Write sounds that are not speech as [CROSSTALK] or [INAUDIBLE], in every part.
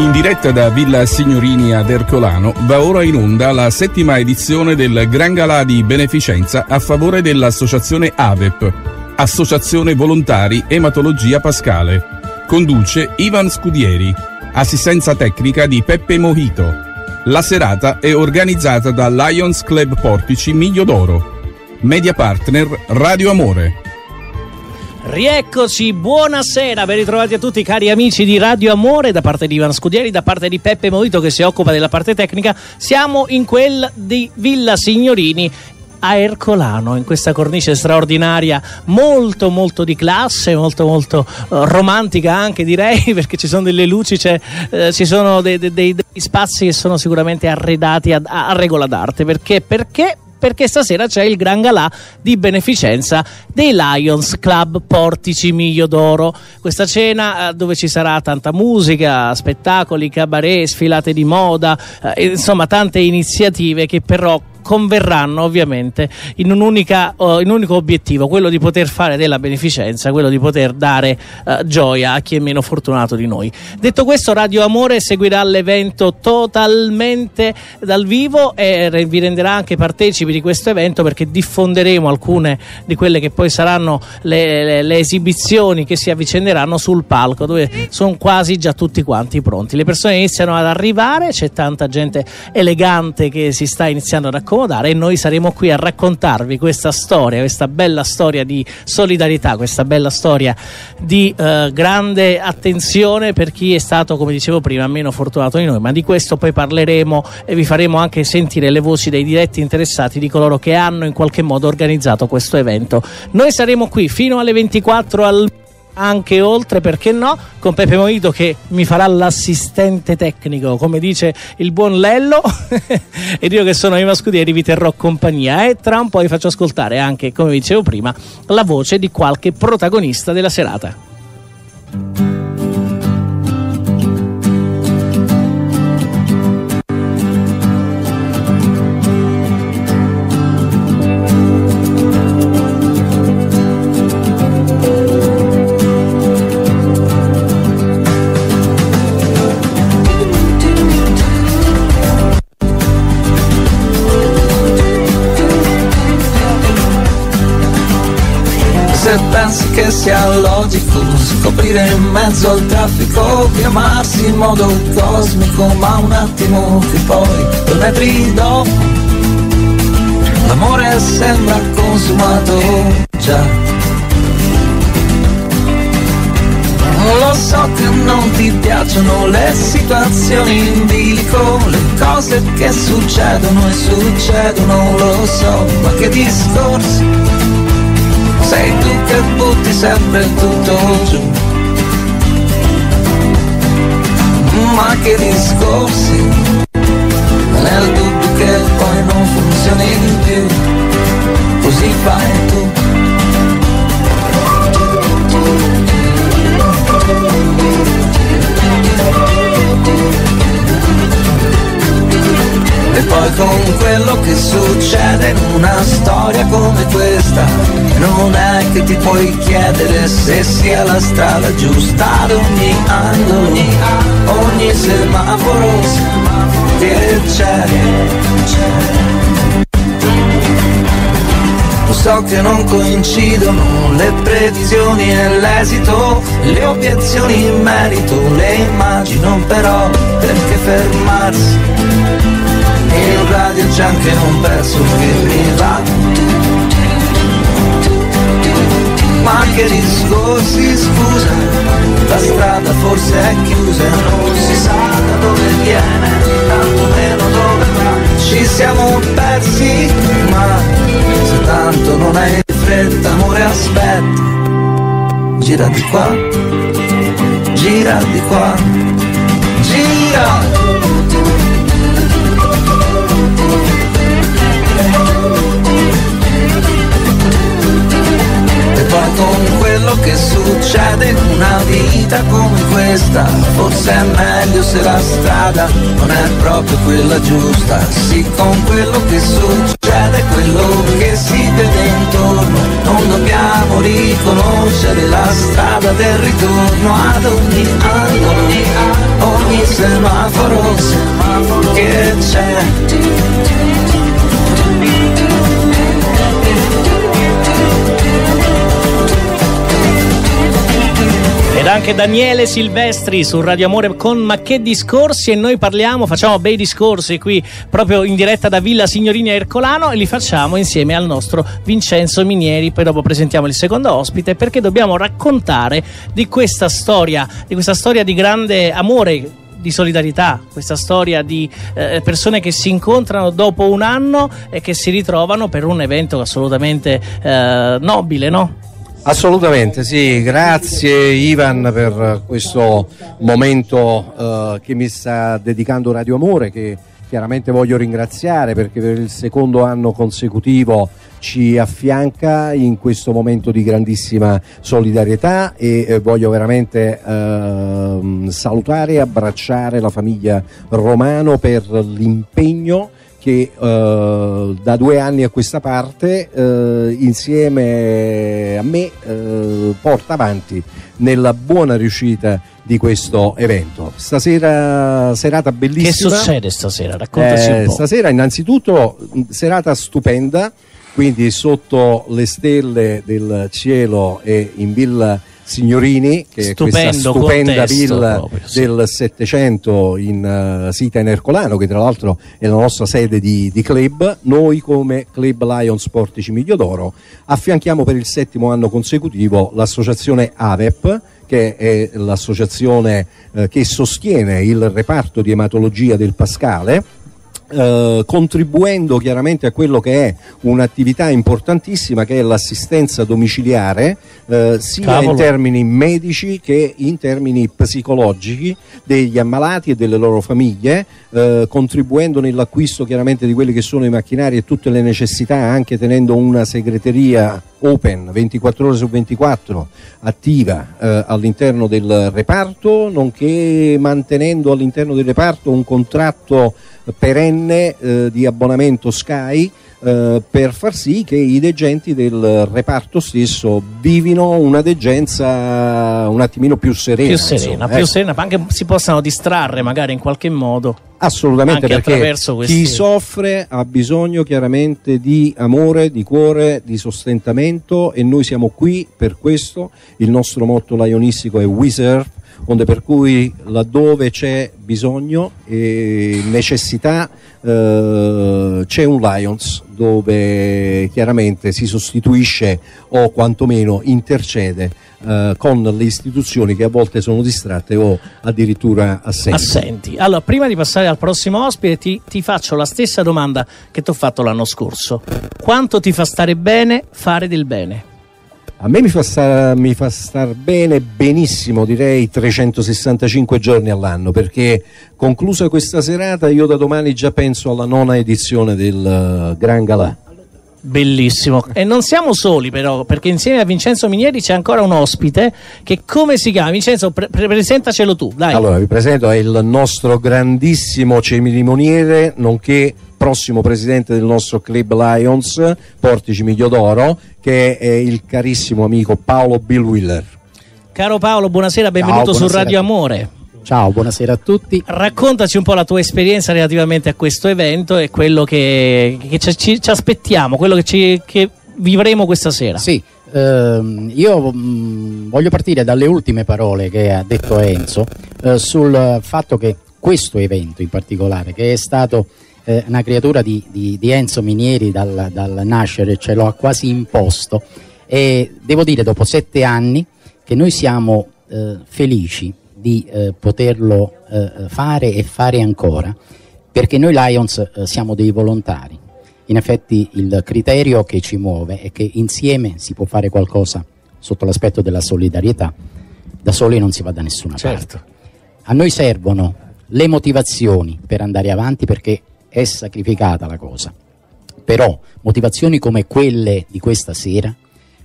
In diretta da Villa Signorini ad Ercolano va ora in onda la settima edizione del Gran Galà di beneficenza a favore dell'associazione AVEP, Associazione Volontari Ematologia Pascale. Conduce Ivan Scudieri, assistenza tecnica di Peppe Mohito. La serata è organizzata da Lions Club Portici Miglio d'Oro. Media partner Radio Amore. Rieccoci, buonasera, ben ritrovati a tutti cari amici di Radio Amore, da parte di Ivan Scudieri, da parte di Peppe Moito che si occupa della parte tecnica. Siamo in quel di Villa Signorini a Ercolano in questa cornice straordinaria molto molto di classe molto molto uh, romantica anche direi [LAUGHS] perché ci sono delle luci uh, ci sono dei, dei, dei, spazi che sono sicuramente arredati a, a regola d'arte perché perché perché stasera c'è il gran galà di beneficenza dei Lions Club Portici Miglio d'Oro. Questa cena eh, dove ci sarà tanta musica, spettacoli, cabaret, sfilate di moda, eh, insomma tante iniziative che però converranno ovviamente in un, uh, in un, unico obiettivo, quello di poter fare della beneficenza, quello di poter dare uh, gioia a chi è meno fortunato di noi. Detto questo, Radio Amore seguirà l'evento totalmente dal vivo e vi renderà anche partecipi di questo evento perché diffonderemo alcune di quelle che poi saranno le, le, le esibizioni che si avvicenderanno sul palco dove sono quasi già tutti quanti pronti. Le persone iniziano ad arrivare, c'è tanta gente elegante che si sta iniziando a raccontare accomodare e noi saremo qui a raccontarvi questa storia, questa bella storia di solidarietà, questa bella storia di eh, grande attenzione per chi è stato, come dicevo prima, meno fortunato di noi, ma di questo poi parleremo e vi faremo anche sentire le voci dei diretti interessati di coloro che hanno in qualche modo organizzato questo evento. Noi saremo qui fino alle 24 al anche oltre, perché no, con Pepe Moito che mi farà l'assistente tecnico, come dice il buon Lello, [LAUGHS] ed io che sono Eva Scudieri vi terrò compagnia. E tra un po' vi faccio ascoltare anche, come dicevo prima, la voce di qualche protagonista della serata. Sia logico scoprire in mezzo al traffico chiamarsi in modo cosmico ma un attimo che poi due metri dopo l'amore sembra consumato già. Lo so che non ti piacciono le situazioni in bilico, le cose che succedono e succedono, lo so, ma che discorsi sei tu che butti sempre tutto giù. Ma che discorsi, nel dubbio che poi non funzioni più, così fai tu. E poi con quello che succede in una storia come questa, non è che ti puoi chiedere se sia la strada giusta ad ogni angolo, ogni, semaforo che c'è. Lo so che non coincidono le previsioni e l'esito, le obiezioni in merito, le immagino però perché fermarsi radio c'è anche un pezzo che mi va ma che discorsi scusa la strada forse è chiusa non si sa da dove viene tanto meno dove va. Ci siamo persi ma se tanto non hai fretta amore aspetta. Gira di qua gira di qua gira poi con quello che succede una vita come questa. Forse è meglio se la strada non è proprio quella giusta. Sì, con quello che succede, quello che si vede intorno. Non dobbiamo riconoscere la strada del ritorno ad ogni angolo, ogni semaforo che c'è. Ed anche Daniele Silvestri su Radio Amore con Ma che discorsi e noi parliamo, facciamo bei discorsi qui proprio in diretta da Villa Signorini a Ercolano e li facciamo insieme al nostro Vincenzo Minieri, poi dopo presentiamo il secondo ospite perché dobbiamo raccontare di questa storia, di questa storia di grande amore di solidarietà, questa storia di eh, persone che si incontrano dopo un anno e che si ritrovano per un evento assolutamente eh, nobile, no? Assolutamente sì, grazie Ivan per questo momento uh, che mi sta dedicando Radio Amore che chiaramente voglio ringraziare perché per il secondo anno consecutivo ci affianca in questo momento di grandissima solidarietà e eh, voglio veramente uh, salutare e abbracciare la famiglia Romano per l'impegno che eh, da due anni a questa parte eh, insieme a me eh, porta avanti nella buona riuscita di questo evento. Stasera serata bellissima. Che succede stasera? Raccontaci un eh, po'. Stasera innanzitutto serata stupenda, quindi sotto le stelle del cielo e in villa Signorini, che Stupendo è questa stupenda villa proprio, sì. del Settecento in uh, sita in Ercolano, che tra l'altro è la nostra sede di, di club. Noi come Club Lions Portici Miglio d'Oro affianchiamo per il settimo anno consecutivo l'associazione AVEP, che è l'associazione eh, che sostiene il reparto di ematologia del Pascale eh, contribuendo chiaramente a quello che è un'attività importantissima che è l'assistenza domiciliare eh, sia Cavolo. in termini medici che in termini psicologici degli ammalati e delle loro famiglie eh, contribuendo nell'acquisto chiaramente di quelli che sono i macchinari e tutte le necessità anche tenendo una segreteria open 24 ore su 24 attiva eh, all'interno del reparto nonché mantenendo all'interno del reparto un contratto perenne eh, di abbonamento Sky eh, per far sì che i degenti del reparto stesso vivino una degenza un attimino più serena. più serena, insomma, più ecco. serena, ma anche si possano distrarre magari in qualche modo. Assolutamente Anche perché questi- chi soffre ha bisogno chiaramente di amore, di cuore, di sostentamento e noi siamo qui per questo. Il nostro motto lionistico è Serve, onde per cui laddove c'è bisogno e necessità eh, c'è un Lions dove chiaramente si sostituisce o quantomeno intercede eh, con le istituzioni che a volte sono distratte o addirittura assenti. Assenti. Allora, prima di passare al prossimo ospite, ti, ti faccio la stessa domanda che ti ho fatto l'anno scorso. Quanto ti fa stare bene fare del bene? A me mi fa, sta- mi fa star bene, benissimo, direi 365 giorni all'anno, perché conclusa questa serata io da domani già penso alla nona edizione del eh, Gran Galà. Bellissimo. E non siamo soli però, perché insieme a Vincenzo Minieri c'è ancora un ospite che come si chiama? Vincenzo, pre- pre- presentacelo tu, dai. Allora vi presento è il nostro grandissimo cerimoniere, nonché prossimo presidente del nostro Club Lions, Portici Miglio d'Oro, che è il carissimo amico Paolo Bill Willer. Caro Paolo, buonasera, benvenuto su buonasera. Radio Amore. Ciao, buonasera a tutti. Raccontaci un po' la tua esperienza relativamente a questo evento e quello che, che ci, ci- aspettiamo, quello che, ci- che vivremo questa sera. Sì, ehm, io mh, voglio partire dalle ultime parole che ha detto Enzo eh, sul fatto che questo evento in particolare, che è stato eh, una creatura di, di- di Enzo Minieri dal, dal nascere, ce lo ha quasi imposto e devo dire dopo sette anni che noi siamo eh, felici di eh, poterlo eh, fare e fare ancora perché noi Lions eh, siamo dei volontari. In effetti il criterio che ci muove è che insieme si può fare qualcosa sotto l'aspetto della solidarietà, da soli non si va da nessuna Certo. parte. A noi servono le motivazioni per andare avanti perché è sacrificata la cosa. Però motivazioni come quelle di questa sera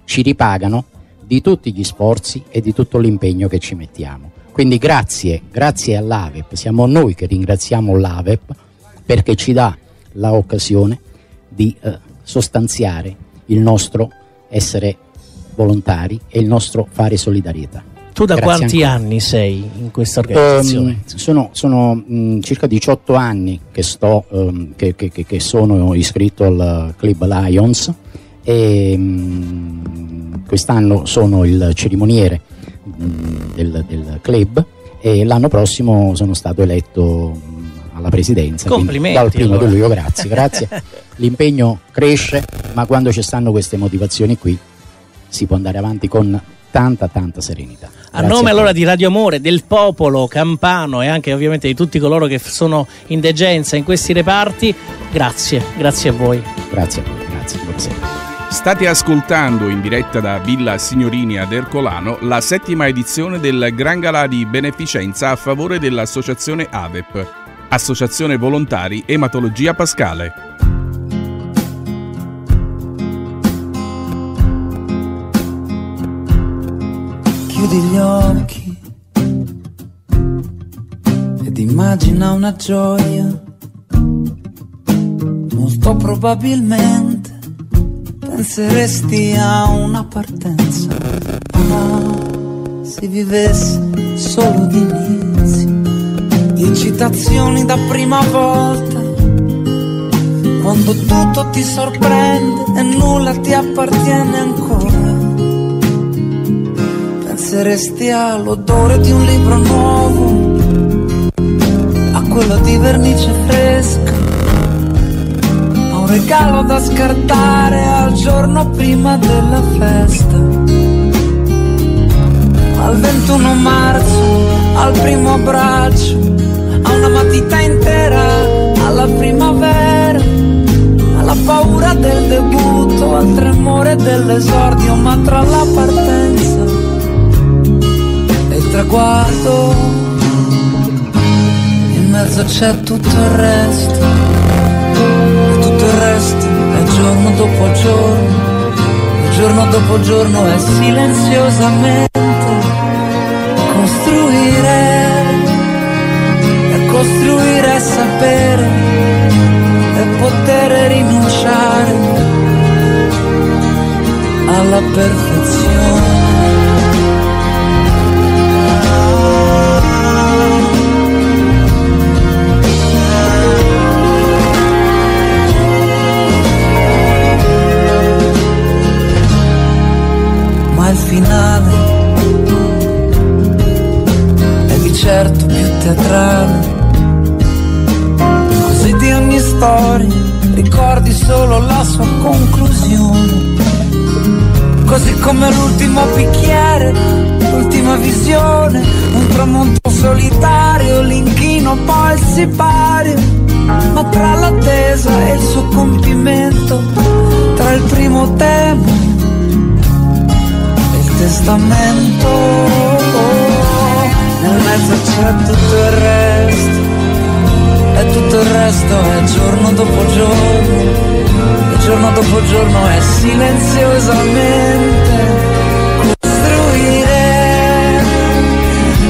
ci ripagano di tutti gli sforzi e di tutto l'impegno che ci mettiamo. Quindi grazie, grazie all'AVEP, siamo noi che ringraziamo l'AVEP perché ci dà l'occasione di eh, sostanziare il nostro essere volontari, è il nostro fare solidarietà. Tu da Grazie quanti ancora. anni sei in questa organizzazione? Ehm, sono sono, mh, circa 18 anni che, sto, ehm, che, che- che- sono iscritto al Club Lions e mh, quest'anno sono il cerimoniere del, del club e l'anno prossimo sono stato eletto mh, alla presidenza. Complimenti, Dal primo allora. di luglio, grazie, grazie. [LAUGHS] L'impegno cresce, ma quando ci stanno queste motivazioni qui si può andare avanti con tanta tanta serenità. A Grazie nome a allora di Radio Amore, del popolo campano e anche ovviamente di tutti coloro che sono in degenza in questi reparti, grazie, grazie a voi. Grazie a voi, grazie, buonasera. State ascoltando in diretta da Villa Signorini ad Ercolano la settima edizione del Gran Galà di beneficenza a favore dell'associazione AVEP, Associazione Volontari Ematologia Pascale. Chiudi gli occhi ed immagina una gioia. Molto probabilmente penseresti a una partenza. Ah, si vivesse solo di inizi, di citazioni da prima volta. Quando tutto ti sorprende e nulla ti appartiene ancora. Penseresti all'odore di un libro nuovo, a quello di vernice fresca, regalo da scartare al giorno prima della festa. Al 21 marzo, al primo abbraccio, a una matita intera, alla primavera, alla paura del debutto, al tremore dell'esordio, ma tra la partenza e il traguardo in mezzo c'è tutto il resto giorno dopo giorno e giorno dopo giorno è silenziosamente costruire e costruire è sapere e poter rinunciare alla perfezione finale è di certo più teatrale. Così di ogni storia ricordi solo la sua conclusione. Così come l'ultimo bicchiere, l'ultima visione, un tramonto solitario, l'inchino poi il sipario. Ma tra l'attesa e il suo compimento, tra il primo tema il testamento. Nel mezzo c'è tutto il resto e tutto il resto è giorno dopo giorno e giorno dopo giorno è silenziosamente costruire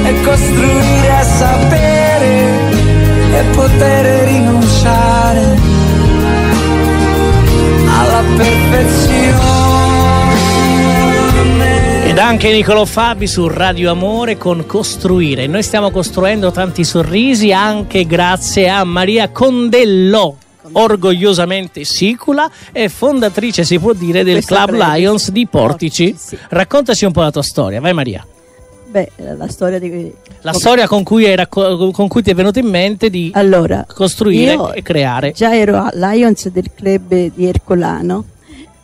e costruire a sapere e poter rinunciare alla perfezione Ed anche Niccolò Fabi su Radio Amore con Costruire. Noi stiamo costruendo tanti sorrisi anche grazie a Maria Condello. Orgogliosamente sicula e fondatrice, si può dire, del Questo Club credo. Lions di Portici. Portici, sì. Raccontaci un po' la tua storia, vai Maria. Beh, la storia di... La storia con cui, racco- con cui ti è venuto in mente di Allora, costruire e creare. già ero a Lions del club di Ercolano,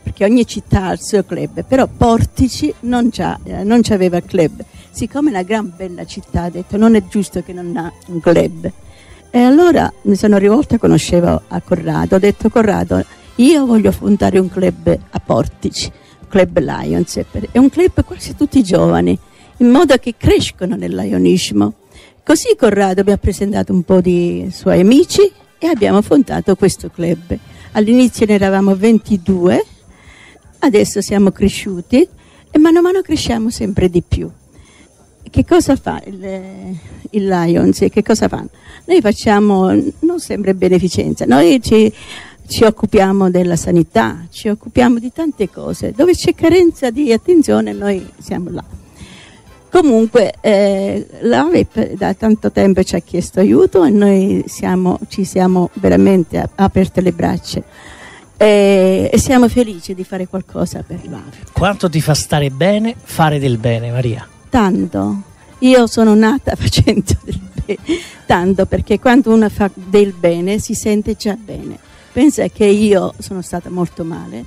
perché ogni città ha il suo club, però Portici non, c'ha, eh, non c'aveva club. Siccome è una gran bella città, ha detto non è giusto che non ha un club. E allora mi sono rivolta, conoscevo a Corrado, ho detto Corrado, io voglio fondare un club a Portici, Club Lions, è un club quasi tutti giovani, in modo che crescono nel lionismo. Così Corrado mi ha presentato un po' di suoi amici e abbiamo fondato questo club. All'inizio ne eravamo 22, adesso siamo cresciuti e mano a mano cresciamo sempre di più. Che cosa fa il, il Lions? Che cosa fanno? Noi facciamo non sempre beneficenza, noi ci, ci occupiamo della sanità, ci occupiamo di tante cose. Dove c'è carenza di attenzione noi siamo là. Comunque eh, la VEP da tanto tempo ci ha chiesto aiuto e noi siamo, ci siamo veramente aperte le braccia e, e, siamo felici di fare qualcosa per l'AVEP. Quanto ti fa stare bene fare del bene Maria? Tanto. Io sono nata [LAUGHS] facendo del bene, tanto perché quando uno fa del bene si sente già bene. Pensa che io sono stata molto male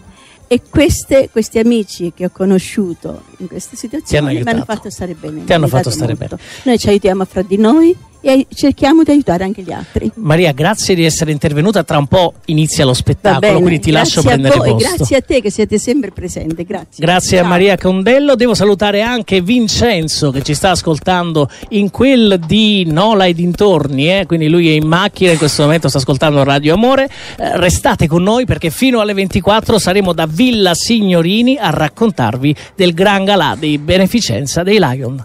e queste, questi amici che ho conosciuto in queste situazioni mi hanno fatto stare bene. Ti hanno fatto stare molto. bene. Noi ci aiutiamo fra di noi e cerchiamo di aiutare anche gli altri. Maria, grazie di essere intervenuta. Tra un po' inizia lo spettacolo, quindi ti lascio prendere voi, posto. Grazie a te che siete sempre presente. Grazie. Grazie Ciao. a Maria Condello. Devo salutare anche Vincenzo che ci sta ascoltando in quel di Nola e dintorni. Eh? Quindi lui è in macchina in questo momento, sta ascoltando Radio Amore. Eh, restate con noi perché fino alle 24 saremo da Villa Signorini a raccontarvi del gran galà di beneficenza dei Lion.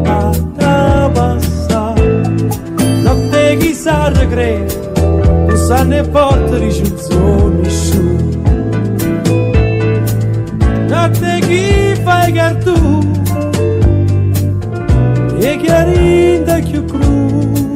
chi sa regresso non sa ne porta ricezioni su Notte chi fai gar tu e chiarinda più cru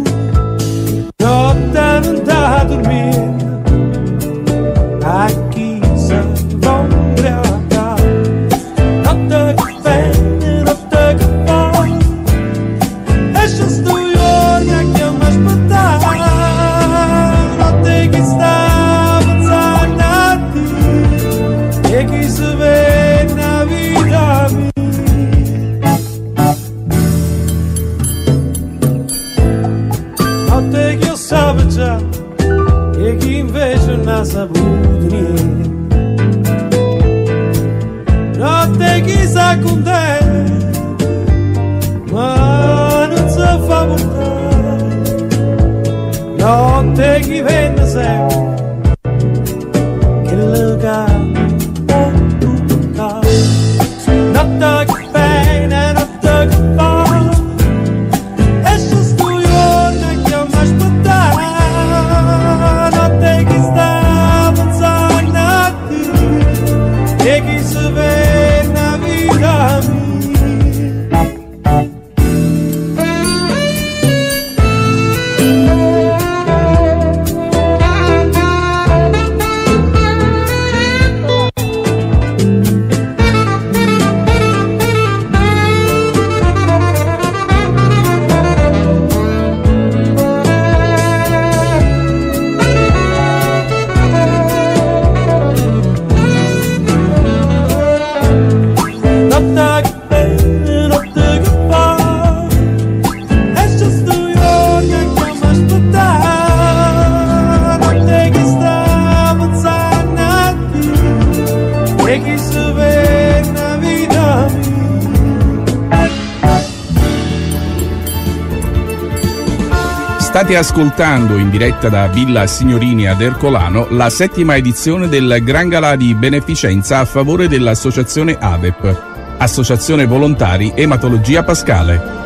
State ascoltando in diretta da Villa Signorini ad Ercolano la settima edizione del Gran Galà di beneficenza a favore dell'associazione AVEP, Associazione Volontari Ematologia Pascale.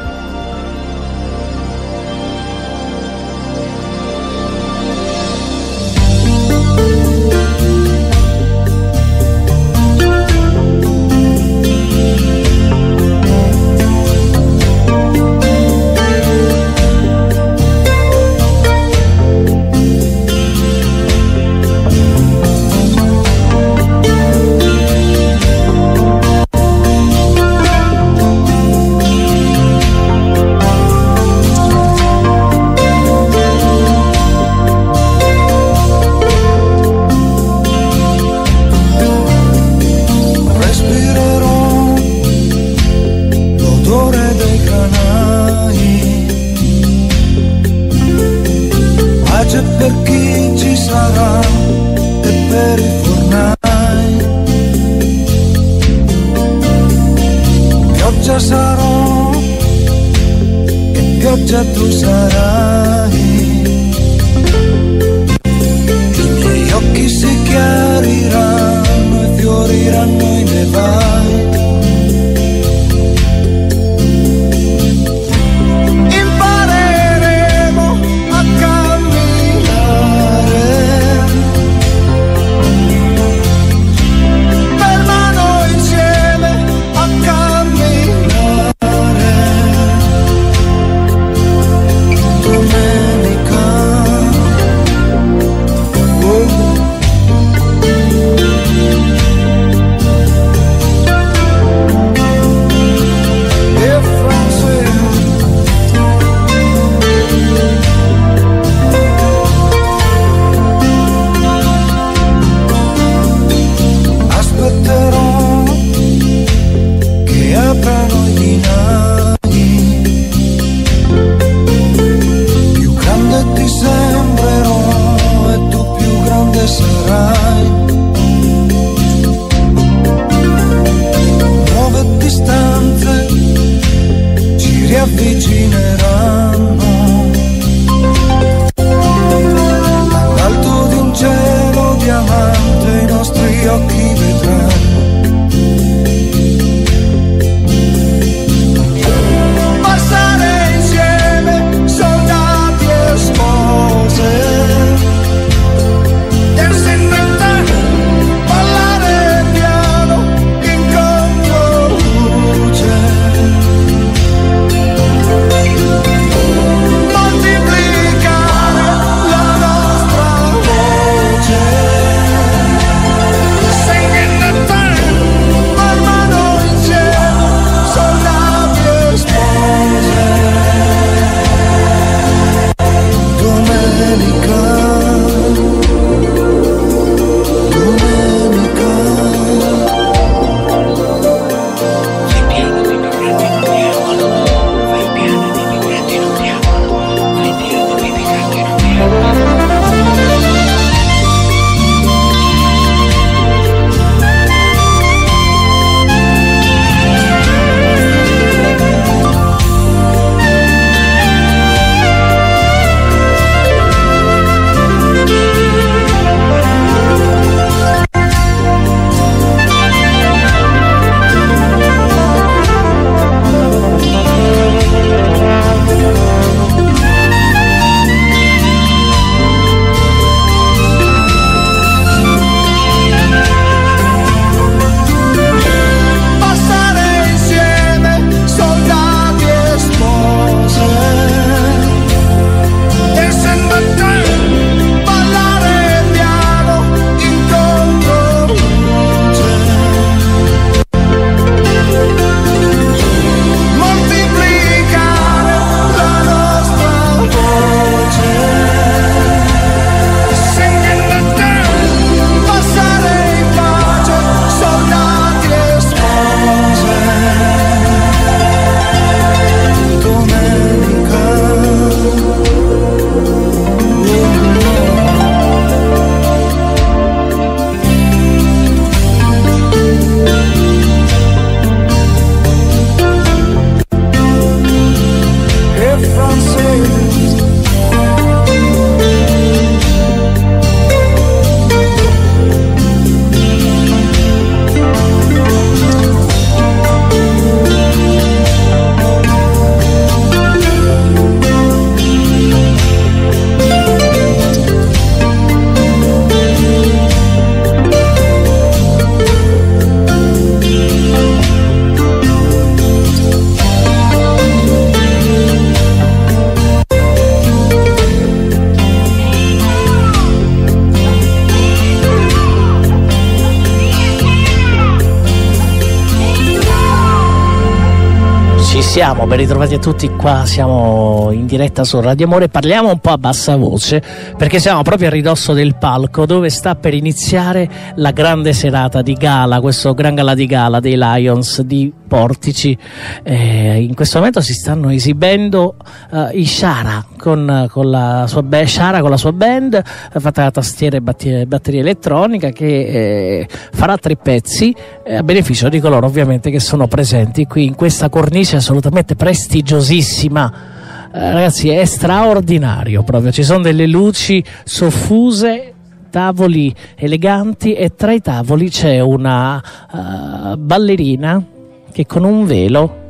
Ritrovati a tutti qua, siamo in diretta su Radio Amore, parliamo un po' a bassa voce perché siamo proprio a ridosso del palco dove sta per iniziare la grande serata di gala, questo gran gala di gala dei Lions di Portici. Eh, in questo momento si stanno esibendo eh, i Shara con, con la sua be- Shara con la sua band, fatta da tastiere e batteria, batteria elettronica che eh, farà tre pezzi eh, a beneficio di coloro ovviamente che sono presenti qui in questa cornice assolutamente prestigiosissima eh, ragazzi, è straordinario proprio. Ci sono delle luci soffuse tavoli eleganti e tra i tavoli c'è una uh, ballerina che con un velo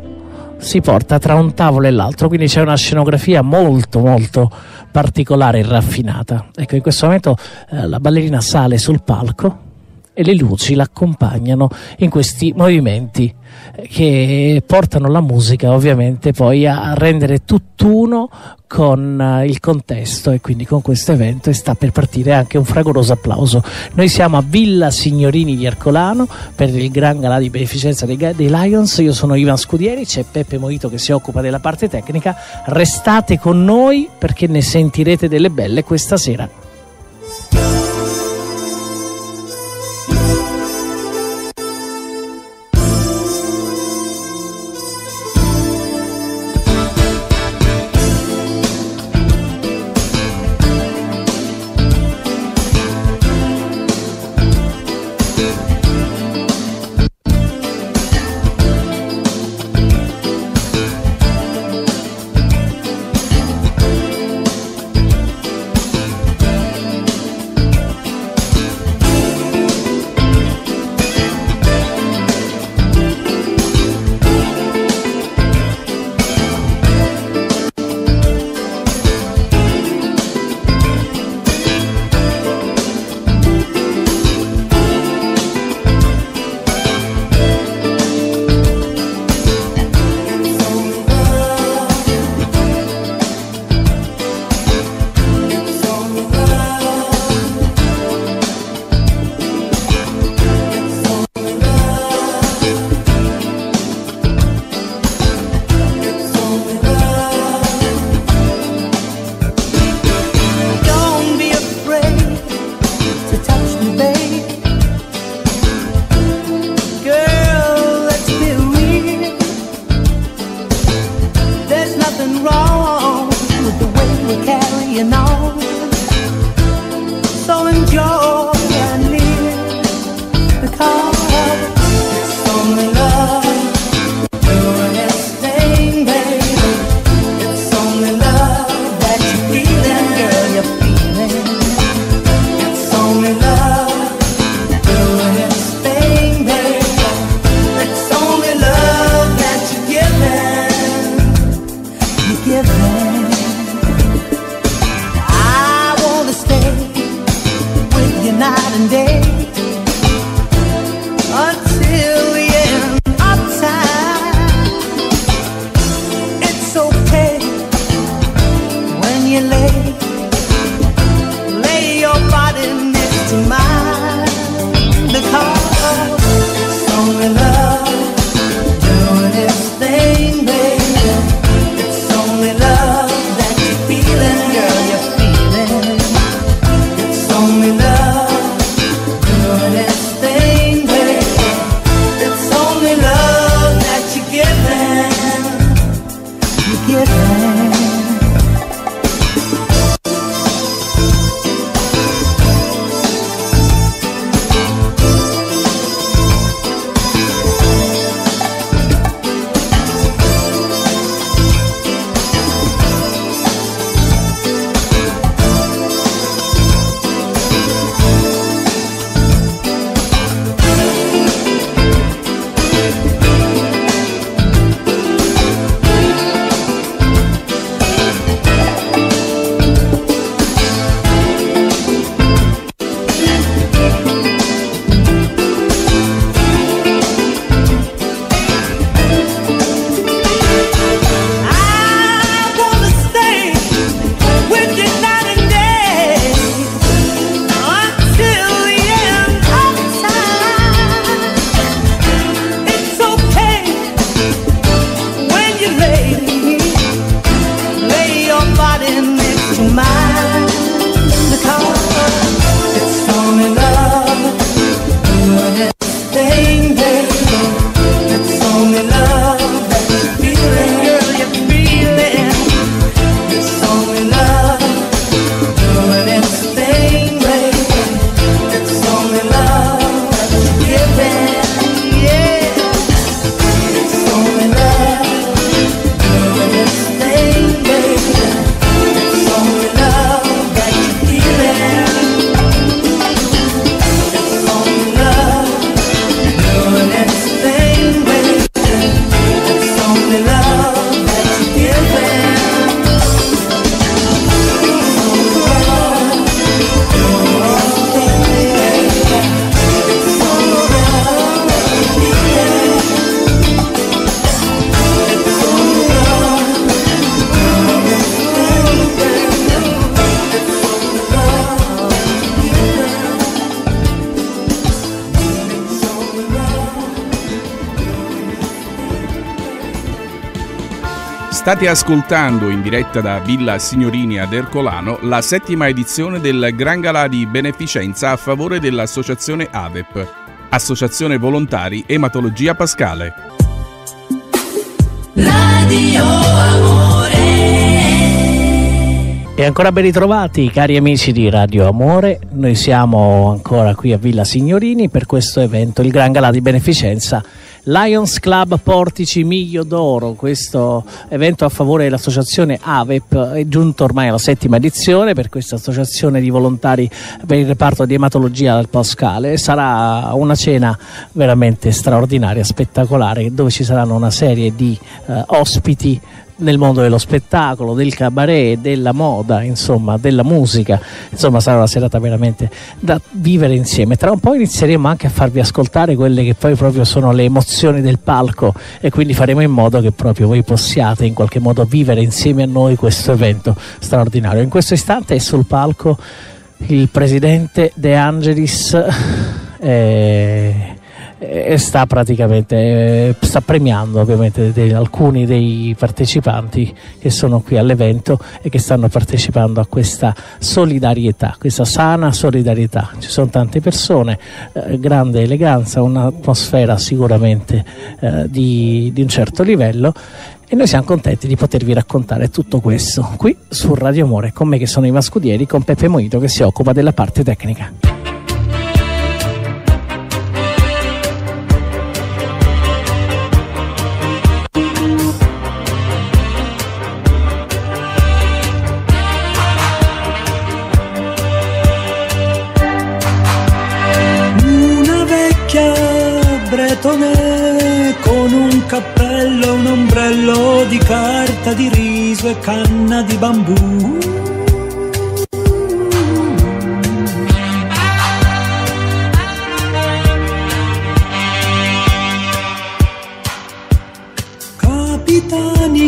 si porta tra un tavolo e l'altro, quindi c'è una scenografia molto molto particolare e raffinata. Ecco, in questo momento uh, la ballerina sale sul palco e le luci l'accompagnano in questi movimenti che portano la musica ovviamente poi a rendere tutt'uno con uh, il contesto e quindi con questo evento e sta per partire anche un fragoroso applauso. Noi siamo a Villa Signorini di Ercolano per il gran galà di beneficenza dei Lions, io sono Ivan Scudieri, c'è Peppe Moito che si occupa della parte tecnica, restate con noi perché ne sentirete delle belle questa sera. State ascoltando in diretta da Villa Signorini ad Ercolano la settima edizione del Gran Galà di beneficenza a favore dell'associazione AVEP, Associazione Volontari Ematologia Pascale. Radio Amore. E ancora ben ritrovati cari amici di Radio Amore, noi siamo ancora qui a Villa Signorini per questo evento, il Gran Galà di beneficenza Lions Club Portici Miglio d'Oro, questo evento a favore dell'associazione AVEP è giunto ormai alla settima edizione per questa associazione di volontari per il reparto di ematologia del Pascale. Sarà una cena veramente straordinaria, spettacolare, dove ci saranno una serie di eh, ospiti nel mondo dello spettacolo, del cabaret, della moda, insomma, della musica. Insomma, sarà una serata veramente da vivere insieme. Tra un po' inizieremo anche a farvi ascoltare quelle che poi proprio sono le emozioni del palco e quindi faremo in modo che proprio voi possiate in qualche modo vivere insieme a noi questo evento straordinario. In questo istante è sul palco il presidente De Angelis. Eh, e sta praticamente eh, sta premiando ovviamente dei, alcuni dei partecipanti che sono qui all'evento e che stanno partecipando a questa solidarietà, questa sana solidarietà. Ci sono tante persone, eh, grande eleganza, un'atmosfera sicuramente eh, di, di un certo livello e noi siamo contenti di potervi raccontare tutto questo qui su Radio Amore con me che sono Ivan Scudieri con Peppe Moito che si occupa della parte tecnica. Riso e canna di bambù. Capitani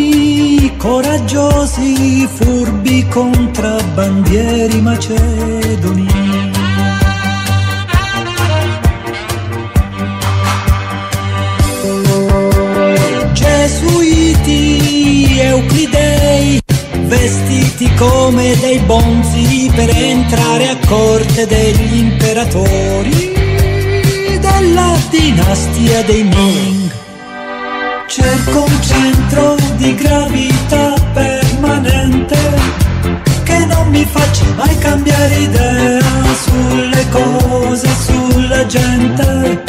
coraggiosi, furbi contrabbandieri macedoni. Gesuiti vestiti come dei bonzi per entrare a corte degli imperatori della dinastia dei Ming. Cerco un centro di gravità permanente che non mi faccia mai cambiare idea sulle cose, sulla gente.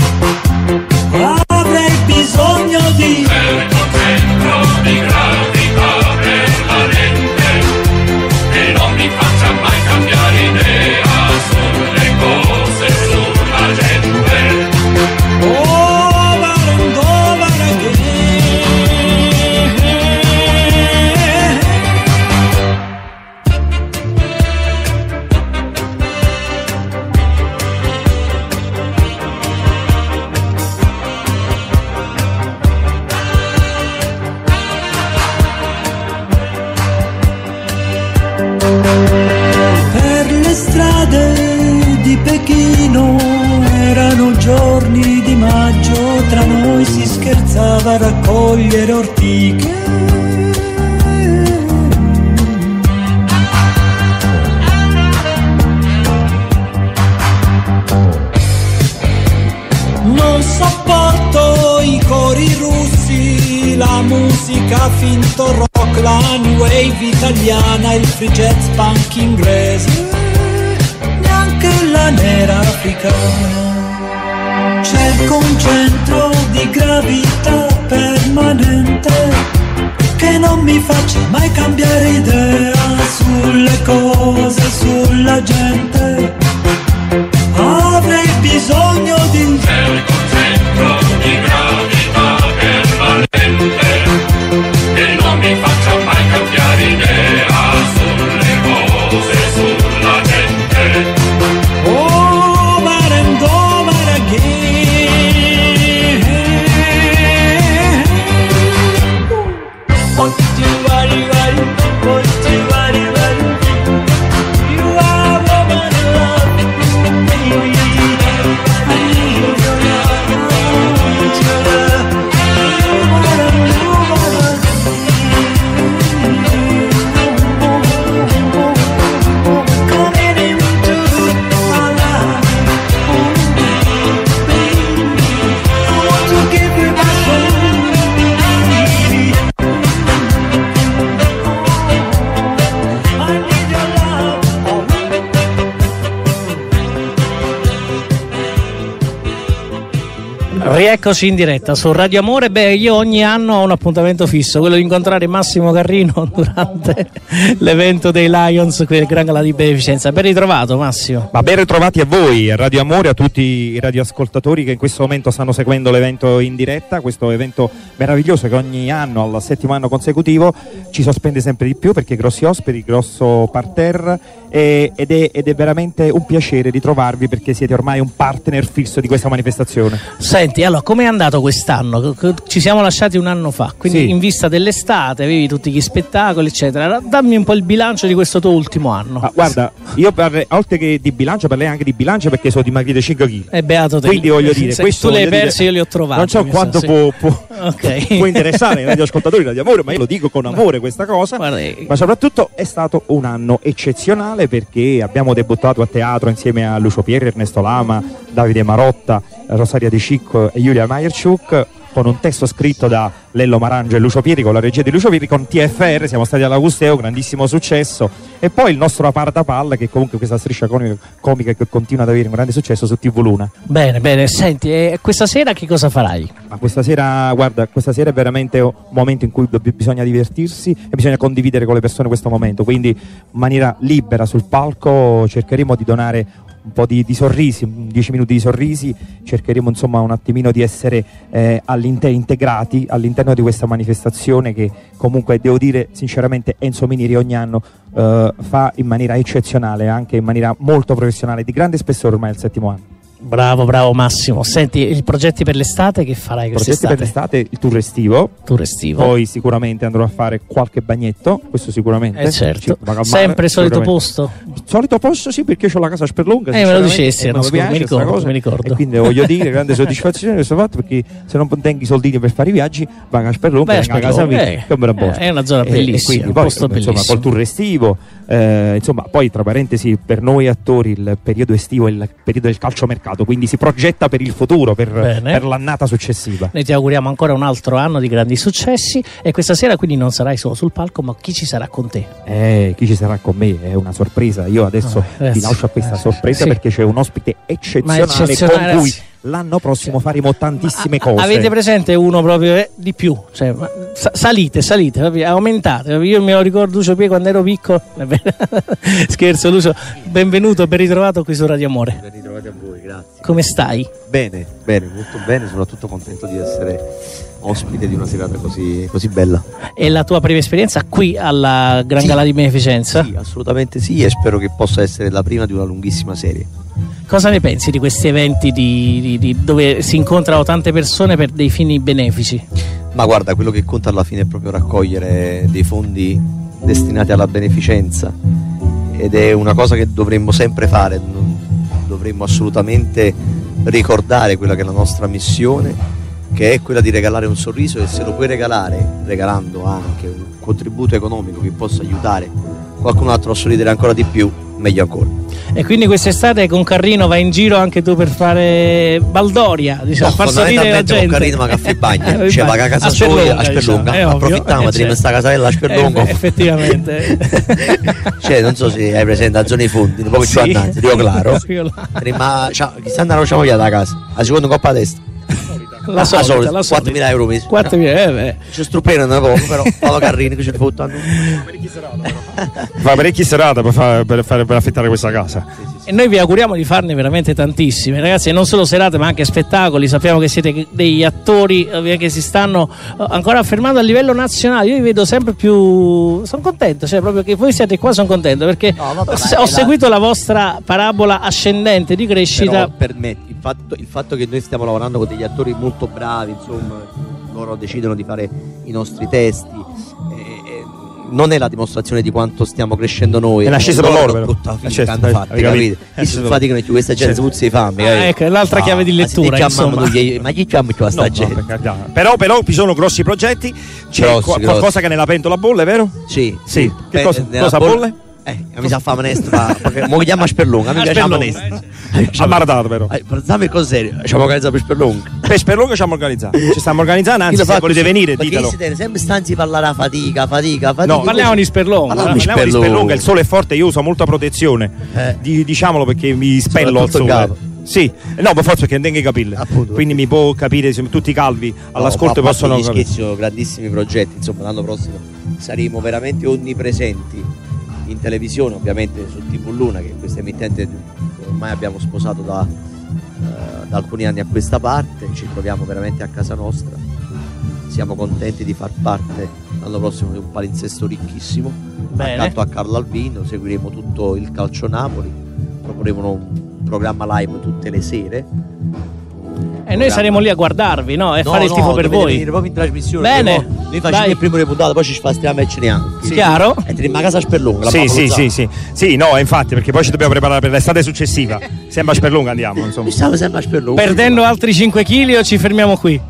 Russi, la musica finto rock, la new wave italiana, il free jazz punk inglese, neanche la nera africana. Cerco un centro di gravità permanente che non mi faccia mai cambiare idea sulle cose, sulla gente. Avrei bisogno di Oh, Rieccoci in diretta su Radio Amore. Beh, io ogni anno ho un appuntamento fisso, quello di incontrare Massimo Carrino [LAUGHS] durante l'evento dei Lions qui al Gran Gala di Beneficenza. Ben ritrovato Massimo. Ma ben ritrovati a voi, a Radio Amore, a tutti i radioascoltatori che in questo momento stanno seguendo l'evento in diretta, questo evento meraviglioso che ogni anno, al settimo anno consecutivo, ci sospende sempre di più perché grossi ospiti, grosso parterre e- ed, è, ed è veramente un piacere ritrovarvi perché siete ormai un partner fisso di questa manifestazione. Senti, allora, com'è andato quest'anno? Ci siamo lasciati un anno fa, quindi Sì. in vista dell'estate, avevi tutti gli spettacoli, eccetera. Dammi un po' il bilancio di questo tuo ultimo anno. Ma guarda, io parle- oltre che di bilancio parlerei anche di bilancio perché sono dimagrito 5 kg. È beato te. Quindi voglio dire, Se questo tu li hai persi, io li ho trovati. Non so quanto sì. può, può- Ok. può interessare i radioascoltatori di amore, ma io lo dico con [LAUGHS] amore questa cosa. Guarda, Ma soprattutto è stato un anno eccezionale perché abbiamo debuttato a teatro insieme a Lucio Pieri, Ernesto Lama, Davide Marotta, Rosaria De Cicco e Giulia Maierchuk con un testo scritto da Lello Marangio e Lucio Pieri con la regia di Lucio Pieri con TFR, siamo stati all'Augusteo, grandissimo successo e poi il nostro Aparta Palla che comunque questa striscia comica, comica che continua ad avere un grande successo su TV Luna. Bene, bene. Senti, e questa sera che cosa farai? Ma questa sera, guarda, questa sera è veramente un momento in cui bisogna divertirsi e bisogna condividere con le persone questo momento. Quindi, in maniera libera sul palco, cercheremo di donare un po' di, di sorrisi, 10 minuti di sorrisi, cercheremo insomma un attimino di essere eh, all'inter- integrati all'interno di questa manifestazione che comunque devo dire sinceramente Enzo Miniri ogni anno eh, fa in maniera eccezionale, anche in maniera molto professionale, di grande spessore ormai al settimo anno. Bravo, bravo Massimo. Senti, i progetti per l'estate che farai Progetti per quest'estate? l'estate, il tour estivo, Tour estivo. Poi sicuramente andrò a fare qualche bagnetto, questo sicuramente. Eh certo. Ci vado al mare, Sempre il solito posto. Solito posto sì, perché ho la casa a Sperlunga. Eh, me lo dicesti e l'anno mi ricordo, cosa. mi ricordo. E quindi voglio dire, [LAUGHS] grande soddisfazione questo fatto, perché se non tengo i soldini per fare i viaggi, vado a Sperlunga, Vai a casa mia, eh. che è un bel posto. Eh, è una zona E- bellissima, E quindi un poi, posto insomma, bellissimo. col tour estivo, eh, insomma, poi tra parentesi, per noi attori il periodo estivo è il periodo del calciomercato, quindi si progetta per il futuro, per, per l'annata successiva. Noi ti auguriamo ancora un altro anno di grandi successi e questa sera quindi non sarai solo sul palco, ma chi ci sarà con te? Eh, chi ci sarà con me è una sorpresa. Io adesso Ah, vi ragazzi, lascio a questa eh, sorpresa sì. perché c'è un ospite eccezionale, eccezionale, con cui. L'anno prossimo faremo tantissime cose. Avete presente uno proprio eh, di più? Cioè, ma- sa- salite, salite, aumentate. Io me lo ricordo Lucio Pie quando ero piccolo. [LAUGHS] Scherzo, Lucio. Benvenuto, ben ritrovato qui su Radio Amore. Ben ritrovati a voi, grazie. Come stai? Bene, bene, molto bene, soprattutto contento di essere ospite di una serata così, così bella. È la tua prima esperienza qui alla Gran Sì. Gala di Beneficenza? Sì, assolutamente sì e spero che possa essere la prima di una lunghissima serie. Cosa ne pensi di questi eventi di- di- di- dove si incontrano tante persone per dei fini benefici? Ma guarda, quello che conta alla fine è proprio raccogliere dei fondi destinati alla beneficenza ed è una cosa che dovremmo sempre fare, dovremmo assolutamente ricordare quella che è la nostra missione, che è quella di regalare un sorriso e se lo puoi regalare, regalando anche un contributo economico che possa aiutare qualcun altro a sorridere ancora di più, meglio ancora. E quindi quest'estate con Carrino vai in giro anche tu per fare Baldoria, diciamo, No, far sorridere la gente. con Carrino ma caffè bagna, [LAUGHS] Eh, cioè va a casa A sua a Sperlonga, diciamo, è ovvio, approfittiamo eh, di certo. questa casella a Sperlonga. Eh, effettivamente. [LAUGHS] cioè, non so se hai presente la zona di fondi, un po' più Sì. Rio Claro. [LAUGHS] Rio Claro. Prima, ciao, chissà andare facciamo via da casa. La seconda coppa a testa. La solita, la solita. 4.000 euro mesi. 4.000, eh, beh. Ci struppano poco, però Paolo Carrini che ce ne fottano. Fa parecchie serate per, fare- per, fare- per affittare questa casa. E noi vi auguriamo di farne veramente tantissime, ragazzi, e non solo serate ma anche spettacoli. Sappiamo che siete degli attori eh, che si stanno eh, ancora affermando a livello nazionale. Io vi vedo sempre più. Sono contento, cioè proprio che voi siete qua, sono contento perché No, vabbè, ho, ho la- seguito la vostra parabola ascendente di crescita. Però permetti, il fatto, il fatto che noi stiamo lavorando con degli attori molto bravi, insomma, loro decidono di fare i nostri testi. eh, non è la dimostrazione di quanto stiamo crescendo noi. È la scesa per loro, però. Hai fatto, capito? capite? Chi si faticano più questa gente puzzi di fame. Ah, ecco, è l'altra chiave di ma lettura, chiamano insomma. gli- Ma chi chiama più a sta No, gente? no, però, però ci sono grossi progetti. C'è Grossi, qua- grossi. qualcosa che nella pentola bolle, vero? Sì, Sì. Che Beh, cosa- cosa bolle? Eh, mi sa fame onestra. Mo che chiama Sperlunga, mi piace la Sperlunga, onestra. Ammarato però. Eh, Dammi cose serie, facciamo organizzare per Sperlunga. Per Sperlunga ci stiamo organizzando. Ci stiamo organizzando, anzi, se fa volete venire, Perché ditelo. tiene sempre stanzi parlare a fatica, fatica, fatica. No, Parliamo di Sperlonga. Parliamo di Sperlunga. Sperlunga, il sole è forte, io uso molta protezione. Eh. Di- diciamolo perché mi spello al sole. capo. Sì, no, per forza perché non tengo i capelli. Quindi mi può capire, insomma, tutti i calvi all'ascolto No, ma a possono scherzi sono grandissimi progetti, insomma l'anno prossimo saremo veramente onnipresenti in televisione, ovviamente su TV Luna, che è questa emittente che ormai abbiamo sposato da, eh, da alcuni anni a questa parte, ci troviamo veramente a casa nostra. Siamo contenti di far parte l'anno prossimo di un palinsesto ricchissimo. Bene. Accanto a Carlo Alvino seguiremo tutto il calcio Napoli, proporremo un programma live tutte le sere. E noi saremo lì a guardarvi, no? E No, fare il no, tifo per voi. venire proprio in trasmissione. Bene, Noi noi facciamo dai. il primo le puntate, poi ci spastiamo e ce ne anche. Chiaro? E teniamo a casa a Sperlunga. la Sì, sì, sì, sì. Sì, no, infatti, perché poi ci dobbiamo preparare per l'estate successiva. Sembra Sperlunga andiamo, insomma. Stiamo sempre a Sperlunga. Perdendo altri 5 kg o ci fermiamo qui?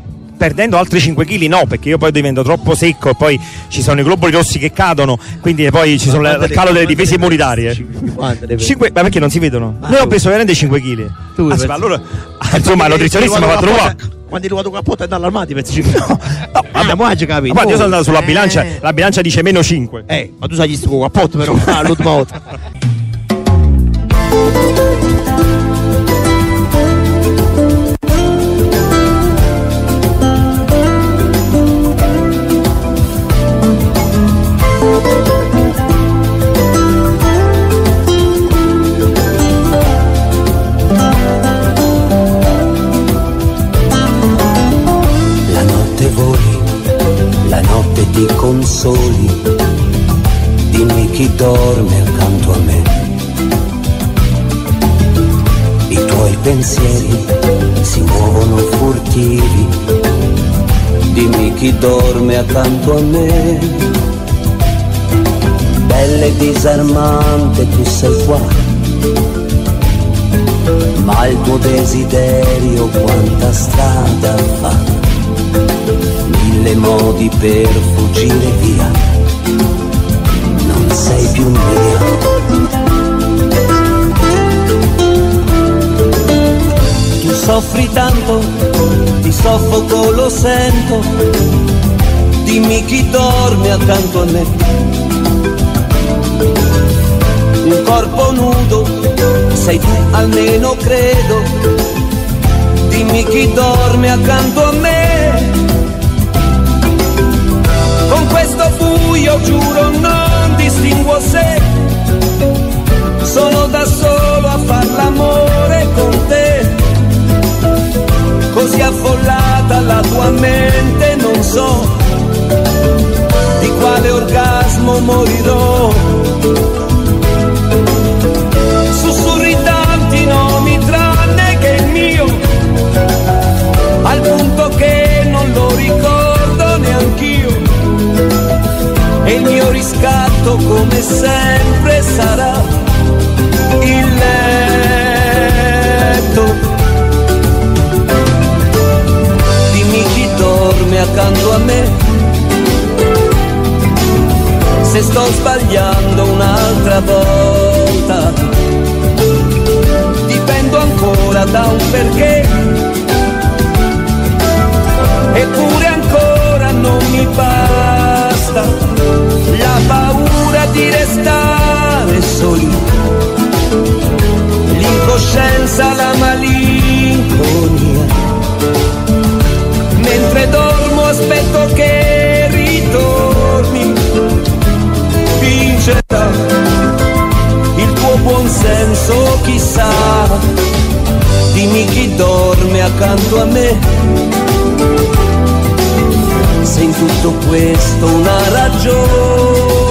Perdendo altri 5 kg no, perché io poi divento troppo secco e poi ci sono i globuli rossi che cadono, quindi poi ci sono il calo delle difese immunitarie. Quante ne 5, ma perché non si vedono? Noi ho preso veramente 5 kg. Tu Ah, ma allora, ah, insomma, il nutrizionista mi ha fatto uguale. Quando hai trovato un cappotto e andare all'armato pensi [LAUGHS] no, no, vabbè, ma già capito. Guarda, io sono andato sulla Eh, bilancia, la bilancia dice meno 5. Eh, ma tu sai gli sto cappotto però [LAUGHS] l'ultima volta. Accanto a me. Bella e disarmante tu sei qua, ma il tuo desiderio quanta strada fa mille modi per fuggire via. Non sei più mia. Soffri tanto, ti soffoco, lo sento. Dimmi chi dorme accanto a me. Un corpo nudo, sei tu almeno credo. Dimmi chi dorme accanto a me. Con questo buio giuro non distinguo se sono da solo a far l'amore con te. Così affollata la tua mente non so di quale orgasmo morirò. Sussurri tanti nomi tranne che il mio, al punto che non lo ricordo neanch'io. E il mio riscatto come sempre sarà il letto. Dimmi chi dorme accanto a me. Se sto sbagliando un'altra volta, dipendo ancora da un perché. Eppure ancora non mi basta la paura di restare soli, l'incoscienza, la malinconia. Mentre dormo aspetto che ritorni, senso, chissà. Dimmi chi dorme accanto a me se in tutto questo una ragione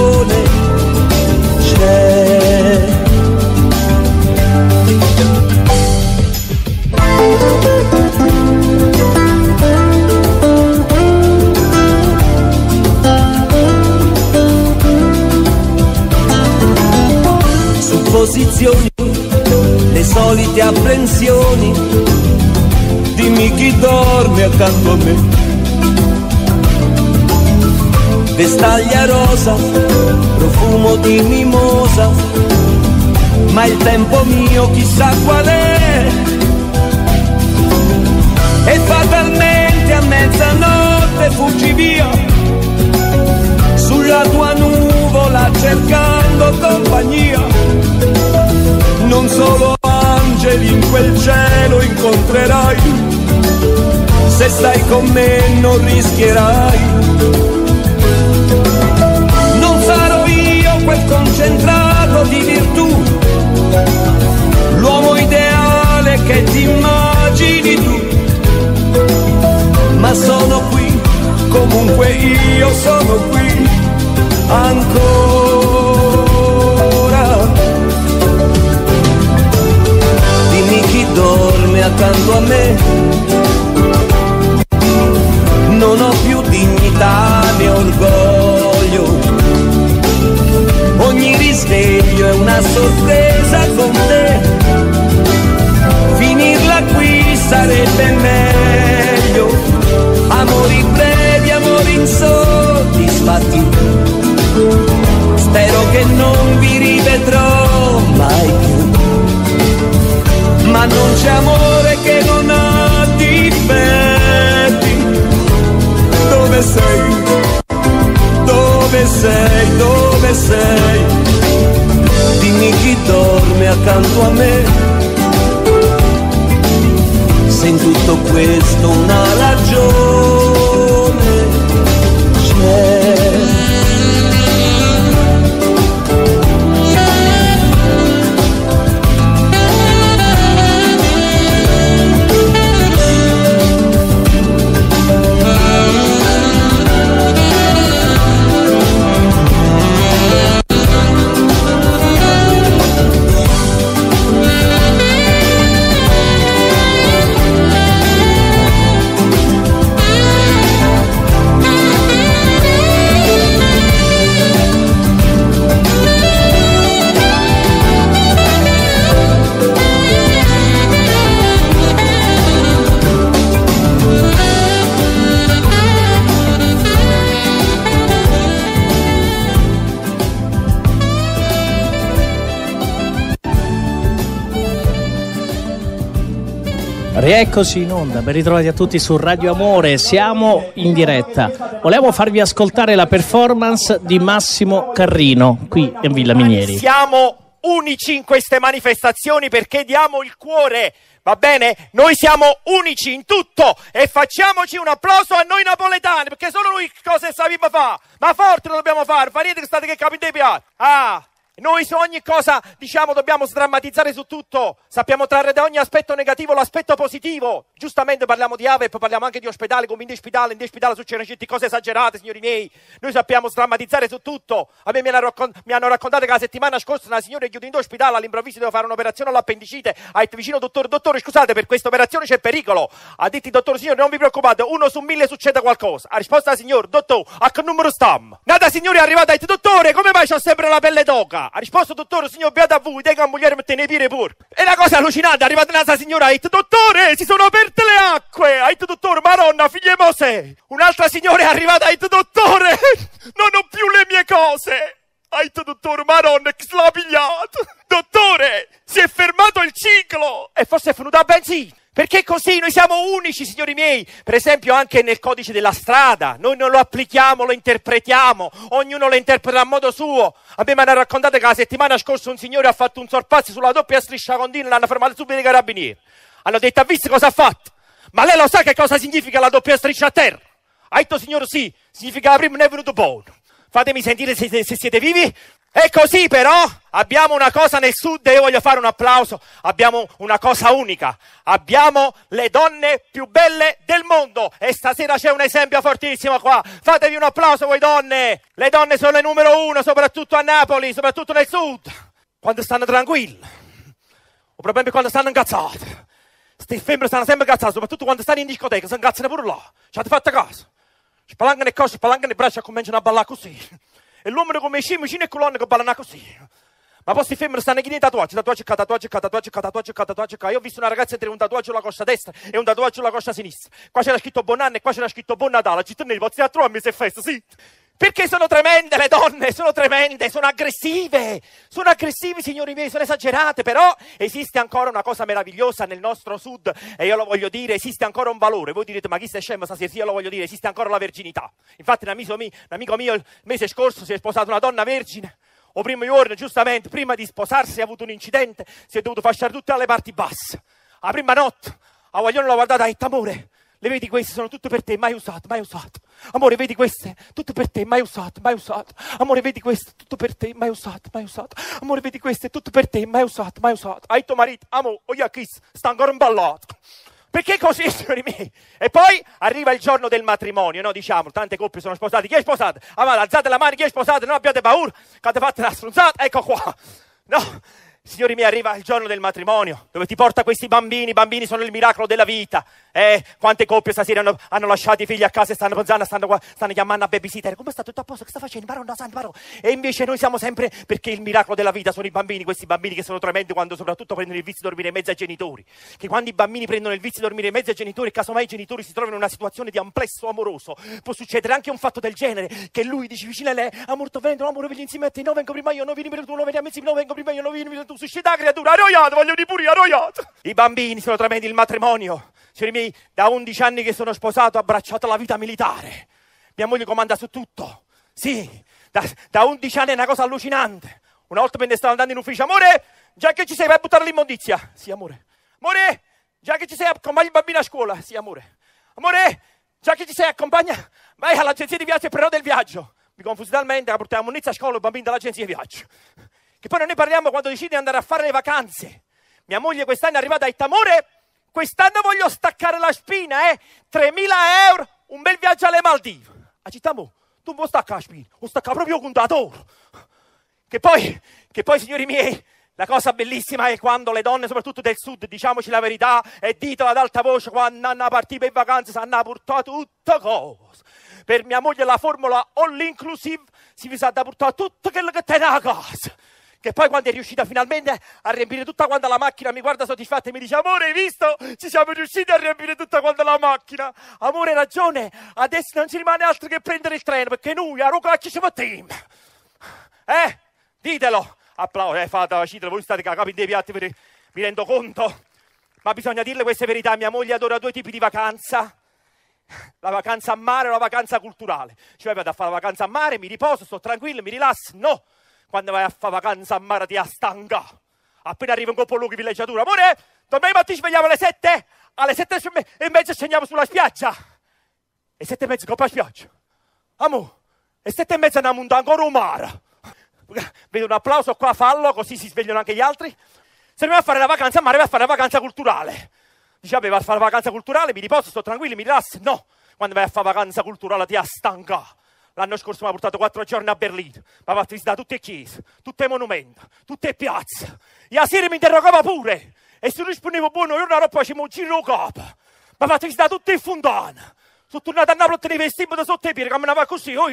Supposizioni, le solite apprensioni, dimmi chi dorme accanto a me. Vestaglia rosa, profumo di mimosa, ma il tempo mio chissà qual è. E fatalmente a mezzanotte fuggi via, sulla tua nuvola facendo compagnia. Non solo angeli in quel cielo incontrerai, se stai con me non rischierai. Non sarò io quel concentrato di virtù, l'uomo ideale che ti immagini tu, ma sono qui, comunque io sono qui ancora. Rieccoci in onda, ben ritrovati a tutti su Radio Amore, siamo in diretta. Volevo farvi ascoltare la performance di Massimo Carrino qui in Villa Minieri. Siamo unici in queste manifestazioni perché diamo il cuore. Va bene? Noi siamo unici in tutto e facciamoci un applauso a noi napoletani perché solo noi cose sappiamo fare. Ma forte lo dobbiamo fare, fa niente che state che capite piatti. Ah! Noi su ogni cosa, diciamo, dobbiamo sdrammatizzare su tutto. Sappiamo trarre da ogni aspetto negativo l'aspetto positivo. Giustamente parliamo di AVEP, parliamo anche di ospedale, come in ospedale, in ospedale succedono certe cose esagerate, signori miei. Noi sappiamo sdrammatizzare su tutto. A me mi hanno, raccon- mi hanno raccontato che la settimana scorsa una signora è chiusa in ospedale, all'improvviso doveva fare un'operazione all'appendicite. Ha detto vicino, dottore, dottore, scusate, per questa operazione c'è pericolo. Ha detto, dottor, signore, non vi preoccupate, uno su mille succede qualcosa. Ha risposto la signora, dottor, a che numero stiamo? Nata signora è arrivata e ha detto, dottore, come mai c'ho sempre la pelle d'oca? Ha risposto, dottore, signor, beata a voi, te che moglie mette nei piedi pure. E la cosa allucinante, è arrivata una signora, ha detto, dottore, si sono aperte le acque. Detto, dottore, maronna, figlia Mosè. Un'altra signora è arrivata, detto, dottore, [LAUGHS] non ho più le mie cose. Detto, dottore, maronna, chi se l'ha pigliato? Dottore, si è fermato il ciclo. E forse è venuta a benzina. Perché così noi siamo unici, signori miei. Per esempio, anche nel codice della strada, noi non lo applichiamo, lo interpretiamo, ognuno lo interpreta a modo suo. A me mi hanno raccontato che la settimana scorsa un signore ha fatto un sorpasso sulla doppia striscia continua e l'hanno fermato subito i carabinieri. Hanno detto, ha visto cosa ha fatto? Ma lei lo sa che cosa significa la doppia striscia a terra? Ha detto, signore, sì, significa prima non è venuto buono. Fatemi sentire se, se- siete vivi. E così però abbiamo una cosa nel sud e io voglio fare un applauso. Abbiamo una cosa unica. Abbiamo le donne più belle del mondo. E stasera c'è un esempio fortissimo qua. Fatevi un applauso voi donne. Le donne sono le numero uno, soprattutto a Napoli, soprattutto nel sud. Quando stanno tranquille. O proprio quando stanno incazzate. Sti femmine stanno sempre incazzate, soprattutto quando stanno in discoteca, si incazzano pure là. Ci avete fatto caso? Spalancano le cose, spalancano le braccia e cominciano a ballare così. E l'uomo come scimmie vicino e colonne che ballano così. Ma poi sti femmine stanno chiedendo tatuaggi, tatuaggi qua, tatuaggi qua, tatuaggi qua, tatuaggi qua, tatuaggi qua. Io ho visto una ragazza tenere un tatuaggio sulla coscia destra e un tatuaggio sulla coscia sinistra. Qua c'era scritto buon anno e qua c'era scritto buon Natale. Ci tenevo, a trovare a mese festa, sì. Perché sono tremende le donne, sono tremende, sono aggressive, sono aggressive signori miei, sono esagerate, però esiste ancora una cosa meravigliosa nel nostro sud e io lo voglio dire, esiste ancora un valore. Voi direte ma chi stai scemo stasera? Sì, io lo voglio dire, esiste ancora la verginità. Infatti un amico mio, un amico mio il mese scorso si è sposato una donna vergine, o primo giorno giustamente, prima di sposarsi ha avuto un incidente, si è dovuto fasciare tutte le parti basse. La prima notte, a guaglione l'ho guardata e ha detto amore, Le vedi queste sono tutte per te, mai usate, mai usato. Amore, vedi queste, tutte per te, mai usate, mai usato. Amore, vedi queste, tutto per te, mai usato, mai usato. Amore, vedi queste, tutto per te, mai usato, mai usato. Hai tuo marito, amo, o io kiss, sta ancora imballato. Perché così, [LAUGHS] signori miei? E poi arriva il giorno del matrimonio, no? Diciamo, tante coppie sono sposate. Chi è sposato? Ah, alzate la mano, chi è sposato? Non abbiate paura, che avete fatto una stronzata, ecco qua. No, Signori miei, arriva il giorno del matrimonio, dove ti porta questi bambini, i bambini sono il miracolo della vita. Eh, quante coppie stasera hanno, hanno lasciato i figli a casa e stanno pensando, stanno, qua, stanno chiamando a babysitter. Come sta tutto a posto? Che sta facendo? Maronna Santa, Maronna. E invece noi siamo sempre, perché il miracolo della vita sono i bambini, questi bambini che sono tremendi quando soprattutto prendono il vizio di dormire in mezzo ai genitori. Che quando i bambini prendono il vizio di dormire in mezzo ai genitori, casomai i genitori si trovano in una situazione di amplesso amoroso, può succedere anche un fatto del genere, che lui dice vicino a lei, amor, tu vengo, amore, vieni insieme a te, no vengo prima io, no vieni prima tu, no veniamo insieme, no vengo prima io, no vieni prima tu, succede la creatura, arroiato, voglio di pure, arroiato. I bambini sono tremendi, il matrimonio. Signori miei, da 11 anni che sono sposato, ho abbracciato la vita militare. Mia moglie comanda su tutto. Sì, da, da 11 anni è una cosa allucinante. Una volta me ne stavo andando in ufficio, amore, già che ci sei, vai a buttare l'immondizia. Sì, amore. Amore, già che ci sei, accompagni il bambino a scuola. Sì, amore. Amore, già che ci sei, accompagna, vai all'agenzia di viaggio e prenota del viaggio. Mi confusi talmente che portiamo un'inizia a scuola e il bambino dall'agenzia di viaggio. Che poi non ne parliamo quando decidi di andare a fare le vacanze. Mia moglie quest'anno è arrivata e ha detto, amore, quest'anno voglio staccare la spina, eh? 3.000 euro, un bel viaggio alle Maldive. A città mo, tu non vuoi staccare la spina, vuoi staccare proprio il contatore. Che poi, che poi, signori miei, la cosa bellissima è quando le donne, soprattutto del sud, diciamoci la verità, e ditelo ad alta voce, quando hanno partito per vacanze, sanno portare tutte cose. Per mia moglie la formula all inclusive si sa da portare tutto quello che tiene a casa che poi quando è riuscita finalmente a riempire tutta quanta la macchina mi guarda soddisfatta e mi dice amore hai visto? Ci siamo riusciti a riempire tutta quanta la macchina. Amore hai ragione. Adesso non ci rimane altro che prendere il treno perché noi a Rocacci siamo team. Eh ditelo. Applauso eh fate la cita voi state capi dei piatti mi rendo conto ma bisogna dirle queste verità mia moglie adora due tipi di vacanza la vacanza a mare o la vacanza culturale. Cioè vado a fare la vacanza a mare mi riposo sto tranquillo mi rilasso. No quando vai a fare vacanza a mare ti astanga. Appena arriva un colpo di villeggiatura, amore, domani mattina ci svegliamo alle sette, alle sette e mezza scendiamo sulla spiaggia. E sette e mezza coppa spiaggia. Amo, e sette e mezza andiamo ancora un mare. Vedo un applauso qua, fallo, così si svegliano anche gli altri. Se non a fare la vacanza a mare, va a fare la vacanza culturale. Dice, vabbè, va a fare la vacanza culturale, mi riposo, sto tranquillo, mi rilasso. No, quando vai a fare vacanza culturale ti astanga. L'anno scorso mi ha portato quattro giorni a Berlino, mi ha fatto visitare tutte le chiese, tutte le monumenti, tutte le piazze. E la sera mi interrogava pure. E se rispondevo buono, io una roba facevo un giro capo. Mi ha fatto visitare tutte le fontane. Sono tornato a Napoli e vestimo da sotto i piedi, camminava così. Oh.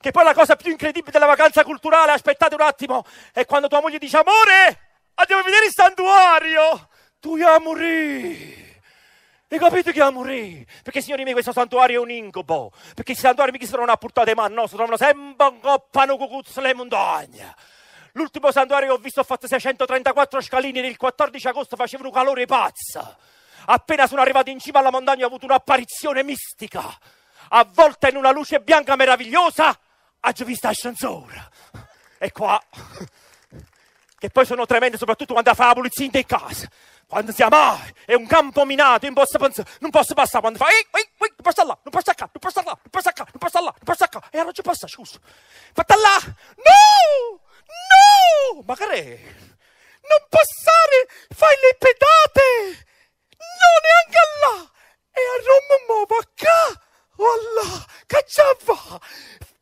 Che poi la cosa più incredibile della vacanza culturale, aspettate un attimo, è quando tua moglie dice, amore, andiamo a vedere il santuario. Tu a Hai capito che a morire? Perché signori miei questo santuario è un incubo. Perché i santuari mica sono a portata mano, no, si trovano sempre un coppano cucuzzo le montagne. L'ultimo santuario che ho visto ho fatto 634 scalini il 14 agosto facevano calore pazzo. Appena sono arrivato in cima alla montagna ho avuto un'apparizione mistica. Avvolta in una luce bianca meravigliosa, ho visto l'ascensore. E qua, che poi sono tremende soprattutto quando fa la pulizia in casa. Quando siamo, ah, è un campo minato, non posso, pensare, non posso passare quando fa, ehi, ehi, ehi, non passa là, non passa qua, non passa là, non passa qua, non passa là, non passa qua. E allora ci passa, scusa. Fatta là, no, no, ma che è? Non passare, fai le pedate, no, neanche là. E a Roma mo va qua, voilà, che ci va?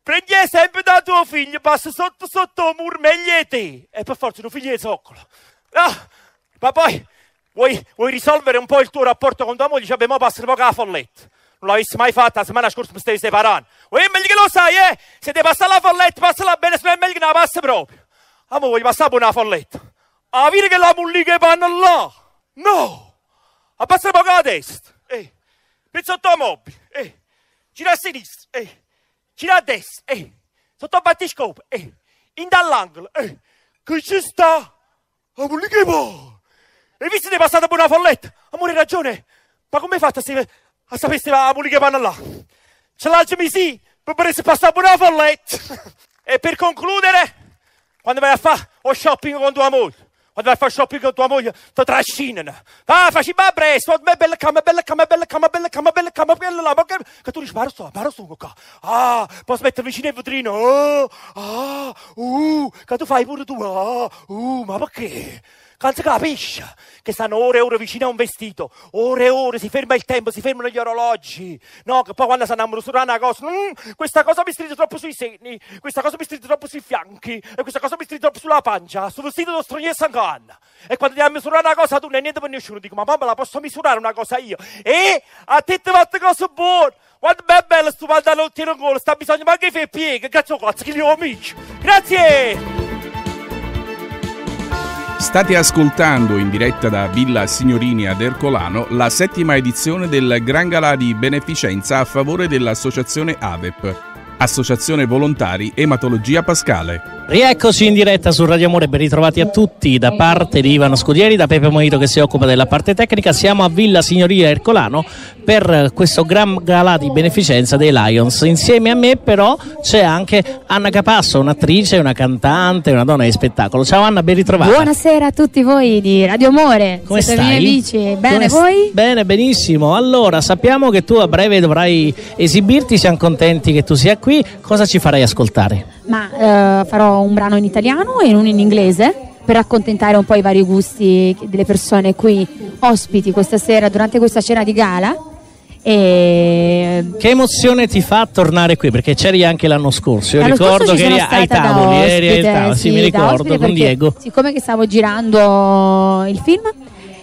Prendi esempio da tuo figlio, passa sotto sotto te. E per forza, un figlio di zoccolo. Ah, ma poi vuoi, vuoi, risolvere un po' il tuo rapporto con tua moglie? Cioè, abbiamo passato poco la folletta. Non l'avessi mai fatta, la settimana scorsa mi stai separando. Vuoi è meglio che lo sai, eh? Se ti passa la folletta, passala bene, se non è meglio che non la passi proprio. Ah, ma voglio passare pure una folletta. A dire che la mulli che vanno là. No! A passare poco la testa. Eh. Pensa sotto la mobile. Eh. Gira a sinistra. Eh. Gira a destra. Eh. Sotto il battiscopo. Eh. In dall'angolo. Eh. Che ci sta? A mulli che va. E visto che è passata pure una folletta? Amore, hai ragione. Ma come hai fatto a, a sapere se la mulli che vanno là? Ce l'algemi sì, per essere passata pure una folletta. [LAUGHS] e per concludere, quando vai a fare o shopping con tua moglie, Quando vai a fare shopping con tua moglie, ti trascinano. Ah, facci ma presto, ma bella cama, bella cama, bella cama, bella cama, bella cama, bella là, ma che... Che tu dici, ma sto, ma sto qua. Ah, posso mettere vicino al vetrino. Oh, ah, uh, che tu fai pure tu. Ah, uh, ma perché? Si capisce che stanno ore e ore vicino a un vestito, ore e ore, si ferma il tempo, si fermano gli orologi. No, che poi quando stanno a misurare una cosa, "Mm, questa cosa mi stride troppo sui seni, questa cosa mi stride troppo sui fianchi, e questa cosa mi stride troppo sulla pancia, sul vestito dello stroniero sancanna. E quando andiamo a misurare una cosa tu non hai niente per nessuno, dico, ma mamma la posso misurare una cosa io? E a te ti fatte cose buone. Guarda, è bello sto pantalone tiro gol, sta bisogno ma che fai piega, cazzo cazzo, che li ho amici. Grazie! State ascoltando in diretta da Villa Signorini ad Ercolano la settima edizione del Gran Galà di beneficenza a favore dell'associazione AVEP, Associazione Volontari Ematologia Pascale. Rieccoci in diretta su Radio Amore, ben ritrovati a tutti da parte di Ivano Scudieri, da Pepe Monito che si occupa della parte tecnica. Siamo a Villa Signoria Ercolano per questo gran galà di beneficenza dei Lions. Insieme a me però c'è anche Anna Capasso, un'attrice, una cantante, una donna di spettacolo. Ciao Anna, ben ritrovata. Buonasera a tutti voi di Radio Amore. Come Siete stai? miei amici? Bene, Come voi? Bene, benissimo. Allora, sappiamo che tu a breve dovrai esibirti, siamo contenti che tu sia qui. Cosa ci farai ascoltare? Ma eh, farò un brano in italiano e uno in inglese per accontentare un po' i vari gusti delle persone qui ospiti questa sera durante questa cena di gala. E Che emozione ti fa tornare qui? Perché c'eri anche l'anno scorso. Io L'anno ricordo scorso che eri ai tavoli, eri ai tavoli, sì, sì, mi ricordo con Diego. Siccome che stavo girando il film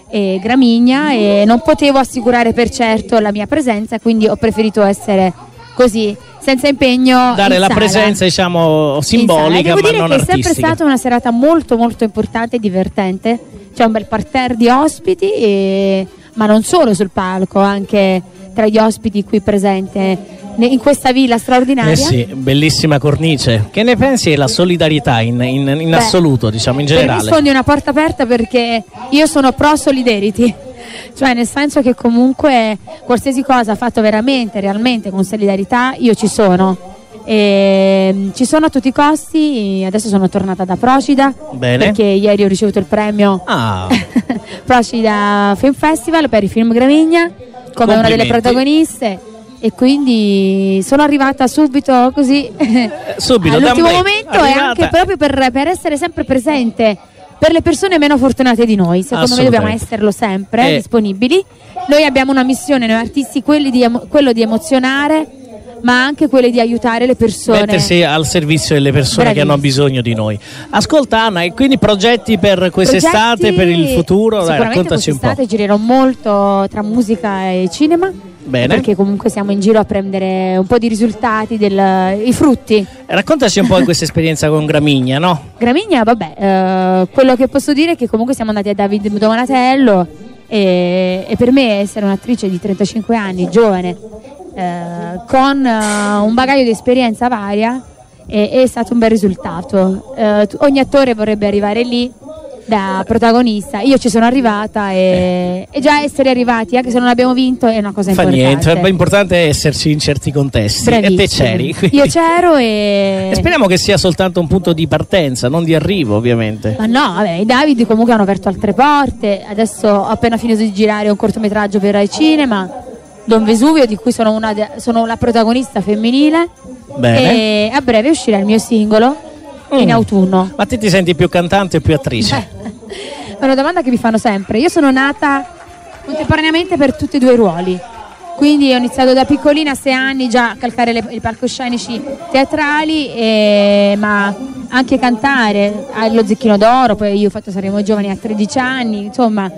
eh, Gramigna e non potevo assicurare per certo la mia presenza, quindi ho preferito essere così, senza impegno. Dare la sala. presenza, diciamo, simbolica, devo ma dire non che è sempre stata una serata molto molto importante e divertente. C'è un bel parterre di ospiti, e- ma non solo sul palco, anche tra gli ospiti qui presenti in questa villa straordinaria. Eh sì, bellissima cornice. Che ne pensi della solidarietà in, in- in Beh, assoluto, diciamo, in generale? sfondi una porta aperta perché io sono pro solidarity. Cioè nel senso che comunque qualsiasi cosa fatto veramente, realmente con solidarietà, io ci sono. E, mm, ci sono a tutti i costi, adesso sono tornata da Procida Bene. perché ieri ho ricevuto il premio Ah, [LAUGHS] Procida Film Festival per i film Gramigna come una delle protagoniste e quindi sono arrivata subito così. Subito, [LAUGHS] all'ultimo momento e anche proprio per, per essere sempre presente per le persone meno fortunate di noi secondo me dobbiamo esserlo sempre Eh. disponibili noi abbiamo una missione noi artisti di emo- quello di emozionare ma anche quelli di aiutare le persone mettersi al servizio delle persone che hanno bisogno di noi. Ascolta Anna, e quindi progetti per quest'estate, Progetti- per il futuro? Dai, raccontaci un po'. quest'estate girerò molto tra musica e cinema. Bene. Perché comunque siamo in giro a prendere un po' di risultati, del, i frutti. Raccontaci un po' di [LAUGHS] questa esperienza con Gramigna, no? Gramigna, vabbè, eh, quello che posso dire è che comunque siamo andati a David Donatello e, e per me essere un'attrice di 35 anni, giovane, eh, con eh, un bagaglio di esperienza varia, è, è stato un bel risultato. Eh, ogni attore vorrebbe arrivare lì da protagonista, io ci sono arrivata e, e già essere arrivati, anche se non abbiamo vinto, è una cosa Fa importante. niente, è importante è esserci in certi contesti. E te c'eri. quindi- Io c'ero e... E speriamo che sia soltanto un punto di partenza, non di arrivo, ovviamente. Ma no, vabbè, i David comunque hanno aperto altre porte. Adesso ho appena finito di girare un cortometraggio per Rai Cinema, Don Vesuvio, di cui sono, una sono la protagonista femminile. Bene. E a breve uscirà il mio singolo in Mm. autunno. Ma te ti senti più cantante o più attrice? [LAUGHS] È una domanda che mi fanno sempre. Io sono nata contemporaneamente per tutti e due i ruoli. Quindi ho iniziato da piccolina a sei anni già a calcare le- i palcoscenici teatrali, e- ma anche cantare allo Zecchino d'Oro, poi io ho fatto Saremo Giovani a 13 anni, insomma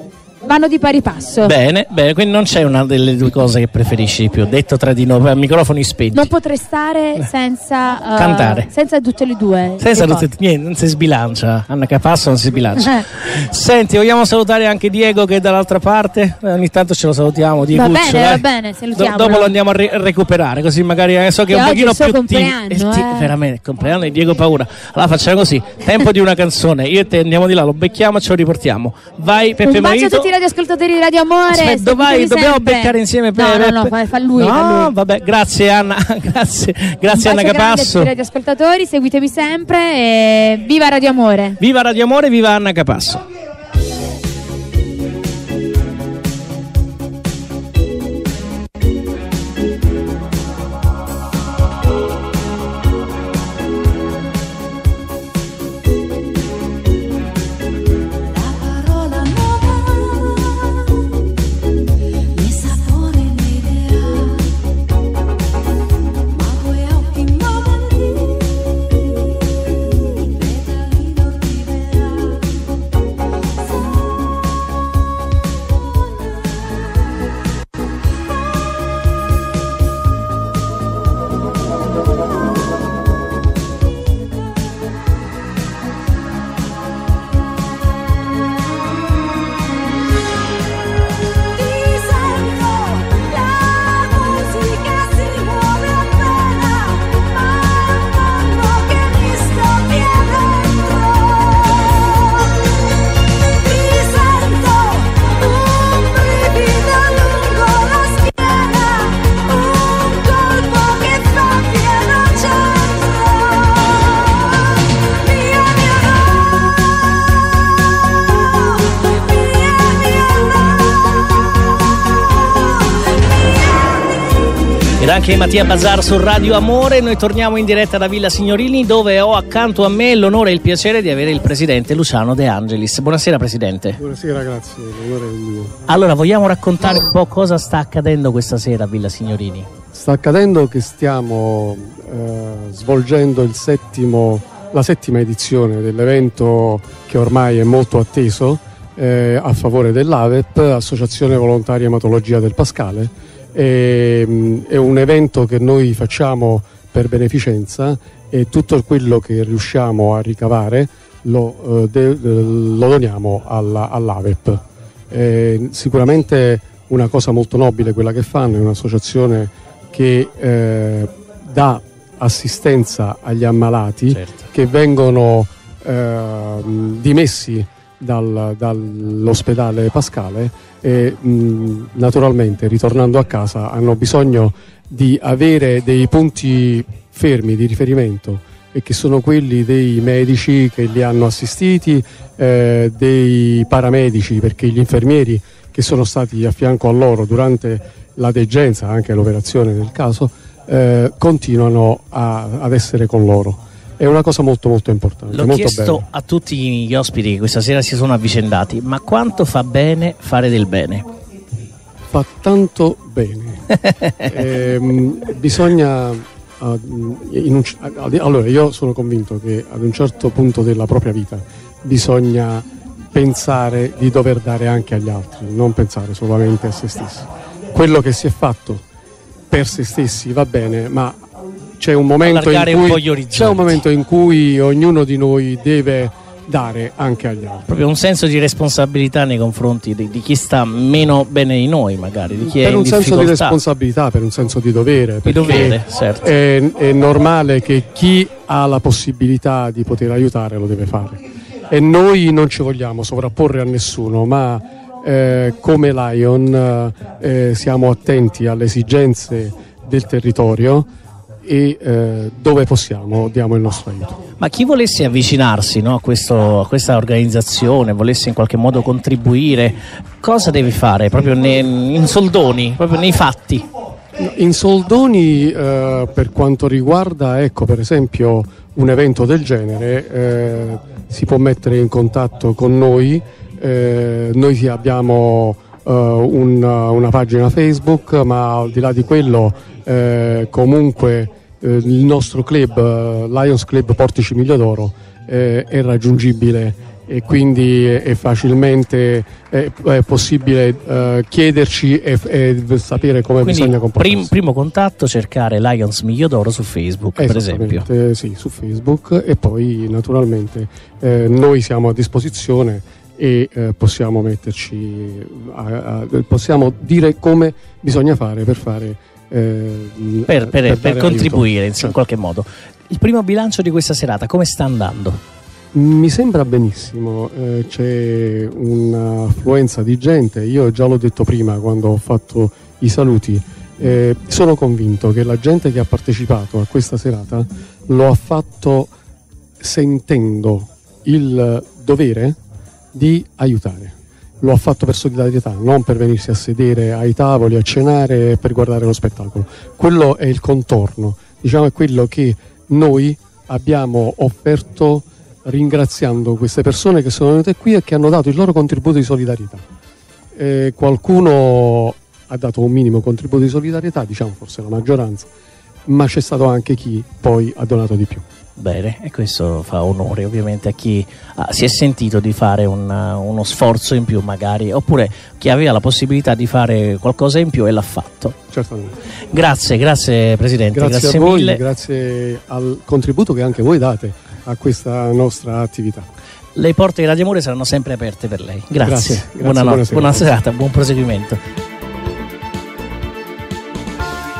vanno di pari passo. Bene, bene, quindi non c'è una delle due cose che preferisci di più, detto tra di noi, microfoni spenti. Non potrei stare senza, [LAUGHS] eh, Cantare. senza tutte le due. Senza tutte- niente, non si sbilancia. Anna Capasso non si sbilancia. Eh. Senti, vogliamo salutare anche Diego che è dall'altra parte? Eh, Ogni tanto ce lo salutiamo. Va Dieguccio, bene, dai. va bene. Do- dopo lo andiamo a ri- recuperare, così magari eh, so che Che è un pochino più compleanno, ti- eh. Veramente, compleanno di Diego Paura. Allora facciamo così: tempo di una canzone. Io e te andiamo di là, lo becchiamo e ce lo riportiamo. Vai, Peppe Marito. Radioascoltatori di Radio Amore. Aspetta, dove vai? seguitemi Dobbiamo sempre. beccare insieme No, Peppe. no, no, fa, fa lui. No, fa lui. vabbè, grazie Anna, [LAUGHS] grazie, grazie Anna Capasso. i radioascoltatori, seguitemi sempre e viva Radio Amore. Viva Radio Amore, viva Anna Capasso. Anche Mattia Bazzar su Radio Amore, noi torniamo in diretta da Villa Signorini dove ho accanto a me l'onore e il piacere di avere il presidente Luciano De Angelis. Buonasera presidente. Buonasera, grazie. Allora, vogliamo raccontare un po' cosa sta accadendo questa sera a Villa Signorini? Sta accadendo che stiamo eh, svolgendo settimo, la settima edizione dell'evento che ormai è molto atteso eh, a favore dell'AVEP, Associazione Volontaria Ematologia del Pascale. E, mh, è un evento che noi facciamo per beneficenza e tutto quello che riusciamo a ricavare lo, eh, de- lo doniamo alla- all'AVEP. Eh, sicuramente una cosa molto nobile quella che fanno, è un'associazione che eh, dà assistenza agli ammalati che vengono ehm, dimessi dal- dall'ospedale Pascale e mh, naturalmente ritornando a casa hanno bisogno di avere dei punti fermi di riferimento e che sono quelli dei medici che li hanno assistiti, eh, dei paramedici perché gli infermieri che sono stati a fianco a loro durante la degenza, anche l'operazione nel caso, eh, continuano a- ad essere con loro. È una cosa molto molto importante, L'ho molto chiesto bella. a tutti gli ospiti che questa sera si sono avvicendati, ma quanto fa bene fare del bene? Fa tanto bene. [LAUGHS] Ehm, bisogna in un ah, allora io sono convinto che ad un certo punto della propria vita bisogna pensare di dover dare anche agli altri, non pensare solamente a se stessi. Quello che si è fatto per se stessi va bene, ma c'è un momento, cui, c'è un momento in cui ognuno di noi deve dare anche agli altri. Proprio un senso di responsabilità nei confronti di, di chi sta meno bene di noi, magari, di chi è per in un senso di responsabilità, per un senso di dovere. Di dovere, certo. È, è normale che chi ha la possibilità di poter aiutare lo deve fare. E noi non ci vogliamo sovrapporre a nessuno, ma eh, come Lion eh, siamo attenti alle esigenze del territorio e eh, dove possiamo diamo il nostro aiuto. Ma chi volesse avvicinarsi no, a, questo- a questa organizzazione, volesse in qualche modo contribuire, cosa deve fare? Proprio ne- in soldoni, proprio nei fatti? In soldoni, eh, per quanto riguarda, ecco, per esempio, un evento del genere, eh, si può mettere in contatto con noi. eh, noi abbiamo eh, un- una pagina Facebook, ma al di là di quello, eh, comunque eh, il nostro club, eh, Lions Club Portici Miglio d'Oro, eh, è raggiungibile e quindi è facilmente è, è possibile eh, chiederci e, e sapere come Quindi bisogna comportarsi. prim- primo contatto cercare Lions Miglio d'Oro su Facebook, per esempio. Sì, su Facebook e poi naturalmente eh, noi siamo a disposizione e eh, possiamo metterci a- a- possiamo dire come bisogna fare per fare eh, Per, per- per dare contribuire in qualche modo. Il primo bilancio di questa serata, come sta andando? Mi sembra benissimo, eh, c'è un'affluenza di gente, io già l'ho detto prima quando ho fatto i saluti, eh, sono convinto che la gente che ha partecipato a questa serata lo ha fatto sentendo il dovere di aiutare. Lo ha fatto per solidarietà, non per venirsi a sedere ai tavoli, a cenare per guardare lo spettacolo. Quello è il contorno, diciamo è quello che noi abbiamo offerto ringraziando queste persone che sono venute qui e che hanno dato il loro contributo di solidarietà. Eh, qualcuno ha dato un minimo contributo di solidarietà, diciamo forse la maggioranza, ma c'è stato anche chi poi ha donato di più. Bene, e questo fa onore ovviamente a chi ah, si è sentito di fare un, uh, uno sforzo in più magari, oppure chi aveva la possibilità di fare qualcosa in più e l'ha fatto. Certamente. Grazie, grazie Presidente, Grazie, grazie, a voi, mille. grazie al contributo che anche voi date a questa nostra attività. Le porte di Radio Amore saranno sempre aperte per lei. Grazie, Grazie, grazie, Buonanotte, buonasera. buona serata, buon proseguimento.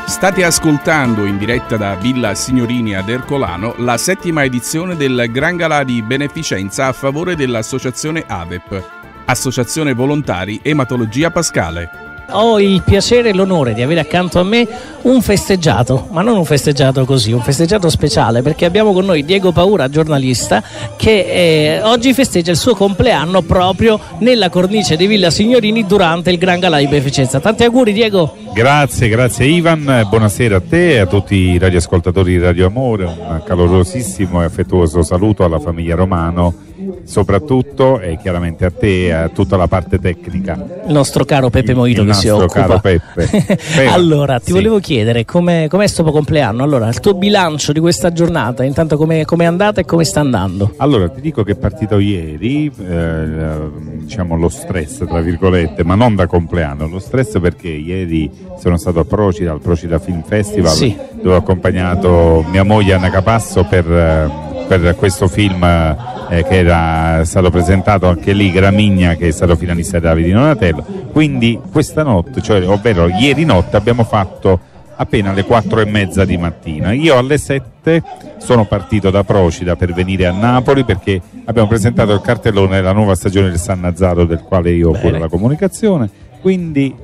State ascoltando in diretta da Villa Signorini ad Ercolano la settima edizione del Gran Galà di beneficenza a favore dell'associazione AVEP, Associazione Volontari Ematologia Pascale. Ho il piacere e l'onore di avere accanto a me un festeggiato, ma non un festeggiato così, un festeggiato speciale perché abbiamo con noi Diego Paura, giornalista, che eh, oggi festeggia il suo compleanno proprio nella cornice di Villa Signorini durante il Gran Galà di Beneficenza. Tanti auguri Diego! Grazie, grazie Ivan, buonasera a te e a tutti i radioascoltatori di Radio Amore, un calorosissimo e affettuoso saluto alla famiglia Romano, soprattutto e chiaramente a te e a tutta la parte tecnica. Il nostro caro Peppe Moito che si occupa. caro Peppe. [LAUGHS] Allora, ti sì. volevo chiedere com'è, com'è sto compleanno? Allora, il tuo bilancio di questa giornata, intanto come è andata e come sta andando? Allora, ti dico che è partito ieri, eh, diciamo lo stress tra virgolette, ma non da compleanno, lo stress perché ieri sono stato a Procida, al Procida Film Festival, Sì. dove ho accompagnato mia moglie Anna Capasso per, eh, per questo film eh, che era stato presentato anche lì, Gramigna, che è stato finalista di Davide Donatello. Quindi questa notte, cioè, ovvero ieri notte, abbiamo fatto appena alle quattro e mezza di mattina. Io alle 7 sono partito da Procida per venire a Napoli perché abbiamo presentato il cartellone della nuova stagione del San Nazzaro del quale io ho cura la comunicazione, quindi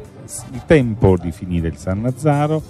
il tempo di finire il San Nazzaro,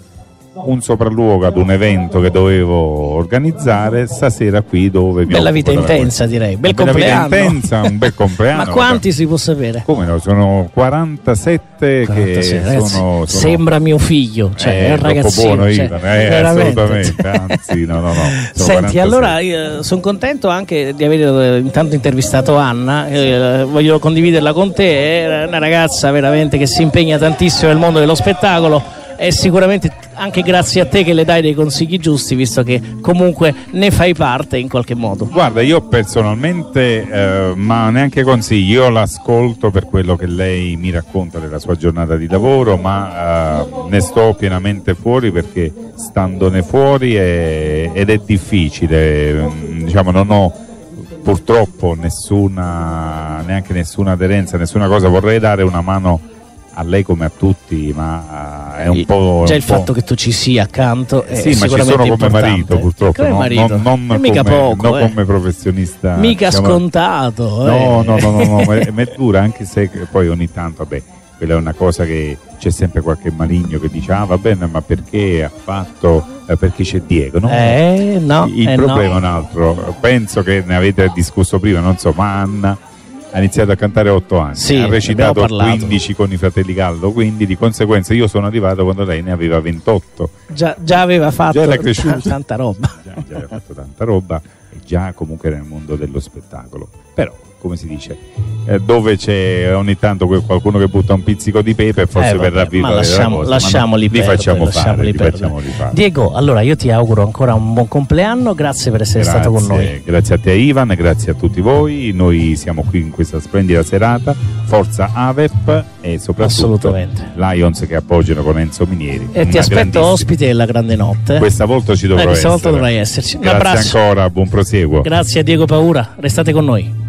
un sopralluogo ad un evento che dovevo organizzare stasera qui dove mi Bella vita intensa direi, bel bella vita compleanno. intensa, un bel [LAUGHS] compleanno. Ma quanti si può sapere? Come no? Sono 47 che 46, ragazzi, sono, sono Sembra mio figlio, cioè eh, è un ragazzino. buono cioè, Ivan, eh, assolutamente, anzi no no no. [LAUGHS] Senti, 46. allora sono contento anche di aver eh, intanto intervistato Anna, eh, voglio condividerla con te, è una ragazza veramente che si impegna tantissimo nel mondo dello spettacolo e sicuramente anche grazie a te che le dai dei consigli giusti, visto che comunque ne fai parte in qualche modo. Guarda, io personalmente, eh, ma neanche consigli, io l'ascolto per quello che lei mi racconta della sua giornata di lavoro, ma eh, ne sto pienamente fuori perché standone fuori è- ed è difficile, mm, diciamo non ho purtroppo nessuna, neanche nessuna aderenza, nessuna cosa, vorrei dare una mano a lei come a tutti, ma eh, è un po'... Già il po'- fatto che tu ci sia accanto è sì, ma ci sono come importante. marito purtroppo, Come no? marito. non, non E mica come, poco, non eh. come professionista. Mica diciamo- scontato. No, eh. no, no, no, no, ma è dura anche se poi ogni tanto, vabbè, quella è una cosa che c'è sempre qualche maligno che dice ah va bene ma perché ha fatto, eh, perché c'è Diego, no? Eh, no, Il eh, problema no. è un altro, penso che ne avete discusso prima, non so, ma Anna ha iniziato a cantare a 8 anni, Sì, ha recitato parlato. 15 con i fratelli Gallo, quindi di conseguenza io sono arrivato quando lei ne aveva 28. Già, già aveva fatto Già era cresciuto. tanta roba. Già, già aveva fatto tanta roba e già comunque nel mondo dello spettacolo. Però, come si dice, eh, dove c'è ogni tanto qualcuno che butta un pizzico di pepe, forse Eh, vabbè, verrà viva ma lasciamo- cosa, lasciamoli ma no, perdere, facciamo fare, lasciamoli li perdere. facciamoli fare. Diego, allora io ti auguro ancora un buon compleanno, grazie per essere stato con noi. Grazie, grazie a te Ivan, grazie a tutti voi. Noi siamo qui in questa splendida serata. Forza AVEP e soprattutto. Lions che appoggiano con Enzo Minieri. E ti aspetto ospite della grande notte. Questa volta ci dovrò Eh, questa volta essere. dovrai esserci. Un Grazie abbraccio. ancora, buon proseguo. Grazie a Diego Paura, restate con noi.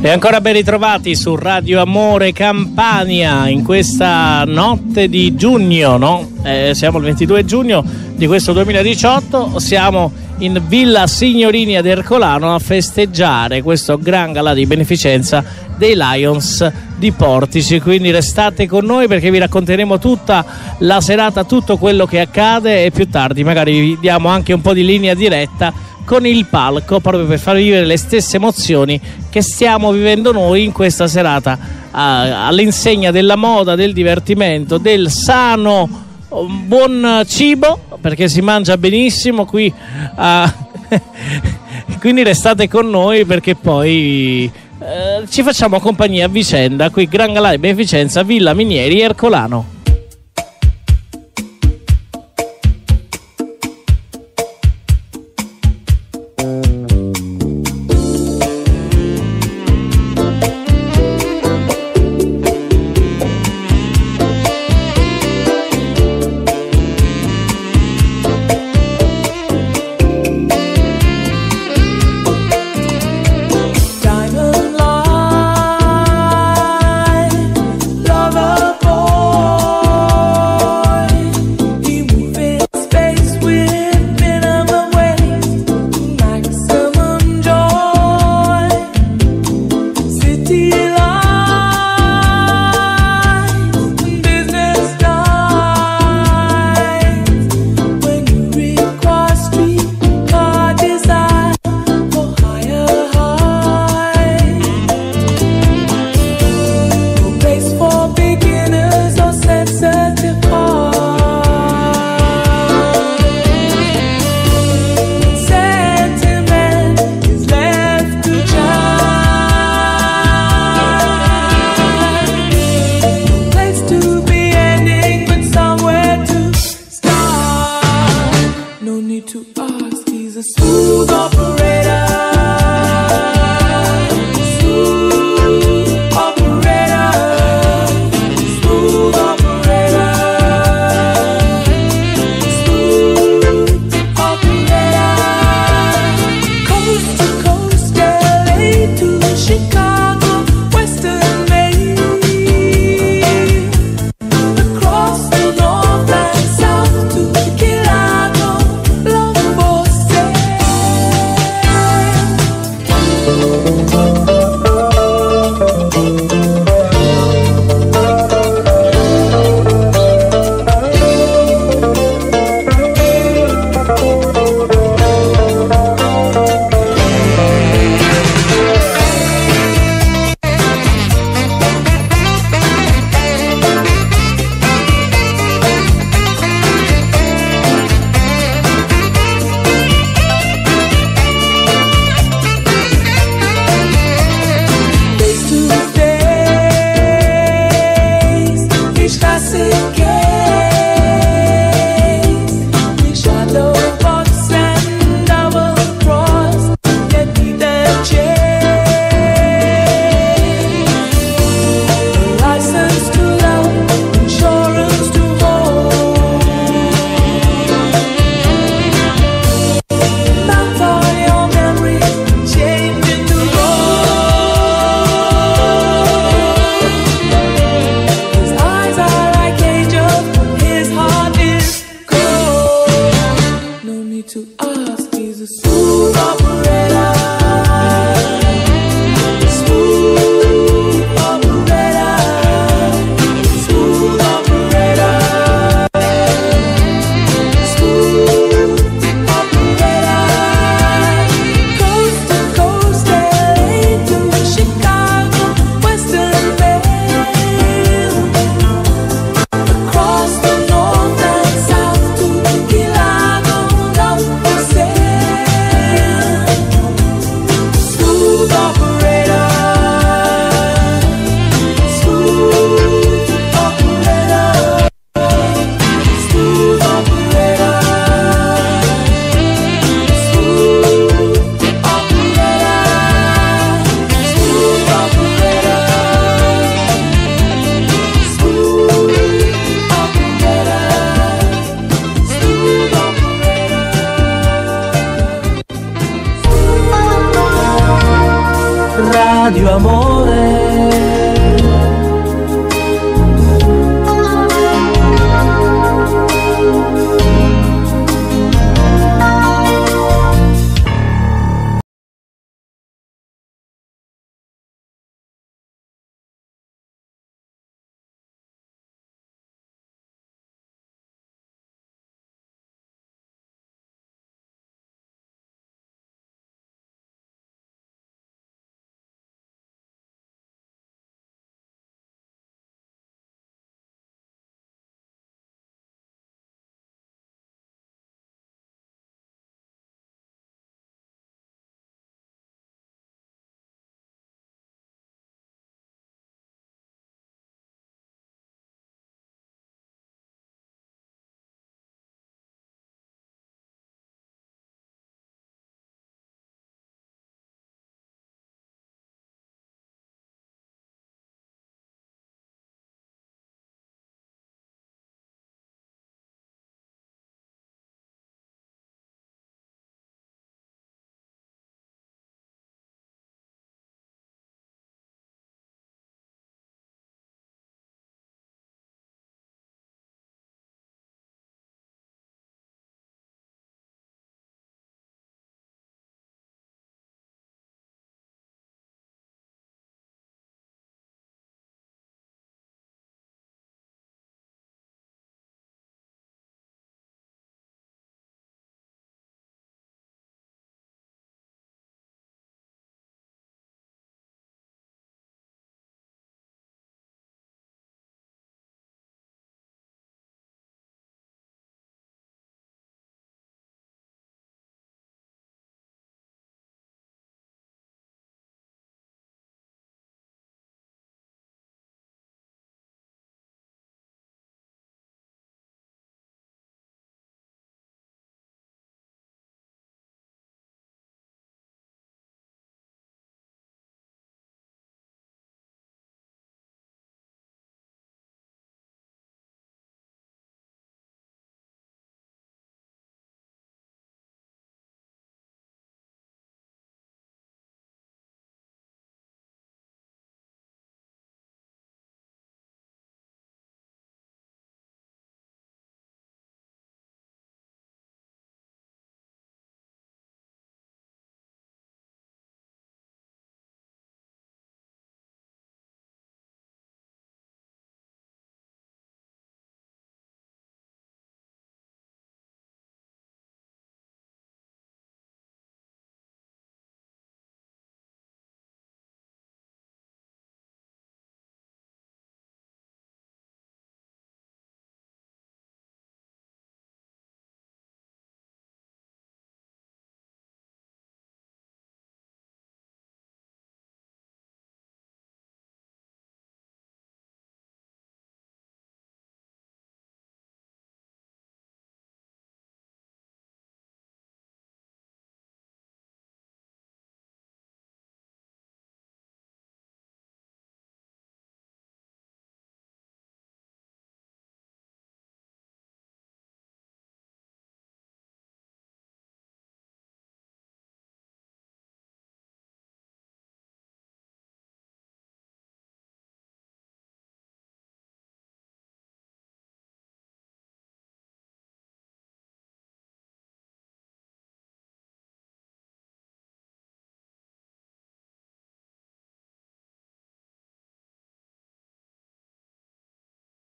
E ancora ben ritrovati su Radio Amore Campania in questa notte di giugno, no? Eh, siamo il 22 giugno di questo 2018, siamo in Villa Signorini ad Ercolano a festeggiare questo gran galà di beneficenza dei Lions di Portici, quindi restate con noi perché vi racconteremo tutta la serata, tutto quello che accade e più tardi magari vi diamo anche un po' di linea diretta con il palco proprio per far vivere le stesse emozioni che stiamo vivendo noi in questa serata all'insegna della moda, del divertimento, del sano um, buon cibo perché si mangia benissimo qui a- [LAUGHS] quindi restate con noi perché poi eh, ci facciamo compagnia a vicenda qui Gran Galà di Beneficenza Villa Minieri Ercolano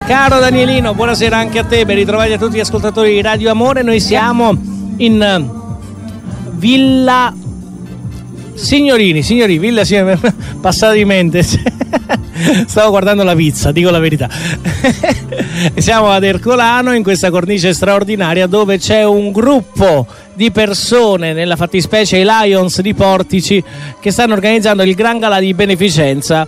Caro Danielino, buonasera anche a te, ben ritrovati a tutti gli ascoltatori di Radio Amore. Noi siamo in eh, Villa Signorini, signori, Villa Signorini, [LAUGHS] passata di mente. [LAUGHS] Stavo guardando la pizza, dico la verità. [LAUGHS] siamo ad Ercolano in questa cornice straordinaria dove c'è un gruppo di persone, nella fattispecie i Lions di Portici, che stanno organizzando il Gran Gala di beneficenza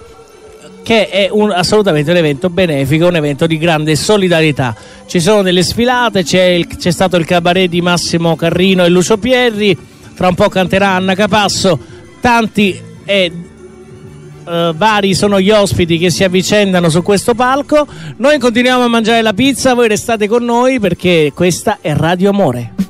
che è un, assolutamente un evento benefico, un evento di grande solidarietà. Ci sono delle sfilate, c'è, il- c'è stato il cabaret di Massimo Carrino e Lucio Pierri, tra un po' canterà Anna Capasso, tanti e eh, vari sono gli ospiti che si avvicendano su questo palco. Noi continuiamo a mangiare la pizza, voi restate con noi perché questa è Radio Amore.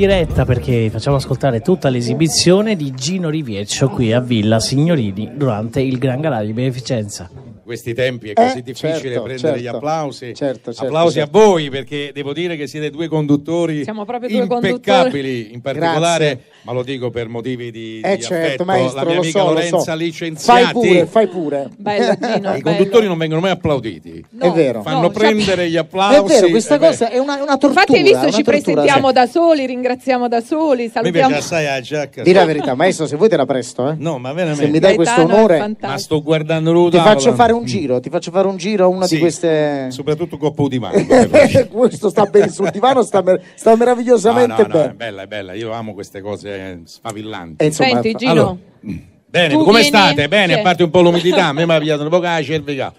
Diretta perché facciamo ascoltare tutta l'esibizione di Gino Rivieccio qui a Villa Signorini durante il Gran Galà di Beneficenza. Questi tempi è così Eh, difficile certo, prendere gli certo. applausi. Certo, certo, applausi certo. a voi perché devo dire che siete due conduttori Siamo proprio due impeccabili, in particolare, Grazie. ma lo dico per motivi di, Eh di certo, affetto, maestro, la mia amica so, lo Lorenza so. licenziati. Fai pure, fai pure. Bello, Gino, [LAUGHS] I bello. conduttori non vengono mai applauditi. è vero. Fanno No, prendere gli È applausi. vero, questa eh beh. cosa è una, una tortura. Infatti hai visto ci tortura, presentiamo sì. da soli, ringraziamo da soli, Mi salutiamo. piace assai la giacca. Dire la verità, maestro, se vuoi te la presto, eh. No, ma veramente. Se mi dai questo è onore. Ma sto guardando lui ti faccio fare un giro, ti faccio fare un giro a una Sì. di queste... Soprattutto coppo di mano. [LAUGHS] Questo sta benissimo, sul divano sta, mer- sta No, meravigliosamente no, no, bene. è bella, è bella. Io amo queste cose sfavillanti. E insomma, Senti Gino, Allora, Bene, Tu come vieni- state? Bene, Sì. a parte un po' l'umidità, a me mi ha pigliato un po' la cervica.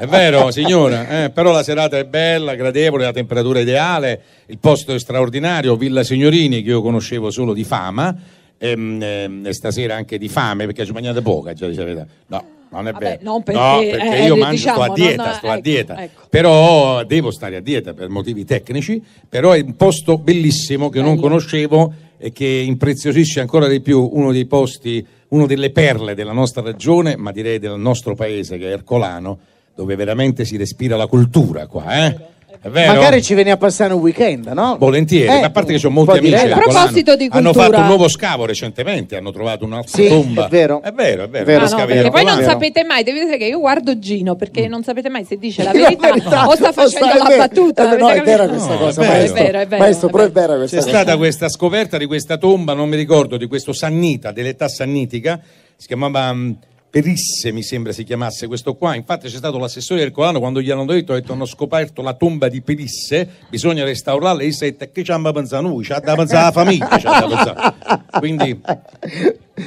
È vero, signora? Eh, però la serata è bella, gradevole, la temperatura ideale, il posto è straordinario, Villa Signorini che io conoscevo solo di fama, ehm, ehm, e stasera anche di fame perché ci mangiate poca, già dice la verità. No, non è Vabbè, vero. non perché, no, perché eh, io eh, mangio, diciamo, sto a dieta, non- sto a ecco, dieta. ecco. Però devo stare a dieta per motivi tecnici, però è un posto bellissimo che non conoscevo e che impreziosisce ancora di più uno dei posti, uno delle perle della nostra regione, ma direi del nostro paese che è Ercolano, dove veramente si respira la cultura qua, eh? Magari ci vieni a passare un weekend, no? Volentieri, Eh, a parte che ho un molti amici. lei. a proposito di Hanno cultura- fatto un nuovo scavo recentemente, hanno trovato un'altra Sì, tomba. è vero. È vero, è vero. Vero. Ah, no, perché poi non sapete mai, devi vedere che io guardo Gino perché non sapete mai se dice la [LAUGHS] La verità, verità, o sta facendo la battuta. Eh, no, è vera questa cosa, è vero. maestro. È vero, è vero, Maestro, è però è vera questa C'è cosa. stata questa scoperta di questa tomba, non mi ricordo, di questo Sannita, dell'età sannitica, si chiamava mm, Perisse, mi sembra si chiamasse questo qua. Infatti c'è stato l'assessore del Colano quando gli hanno detto, detto hanno scoperto la tomba di Perisse, bisogna restaurarla, e disse "E che ci hanno pensato noi, ci ha da la famiglia, ci ha da pensare". Quindi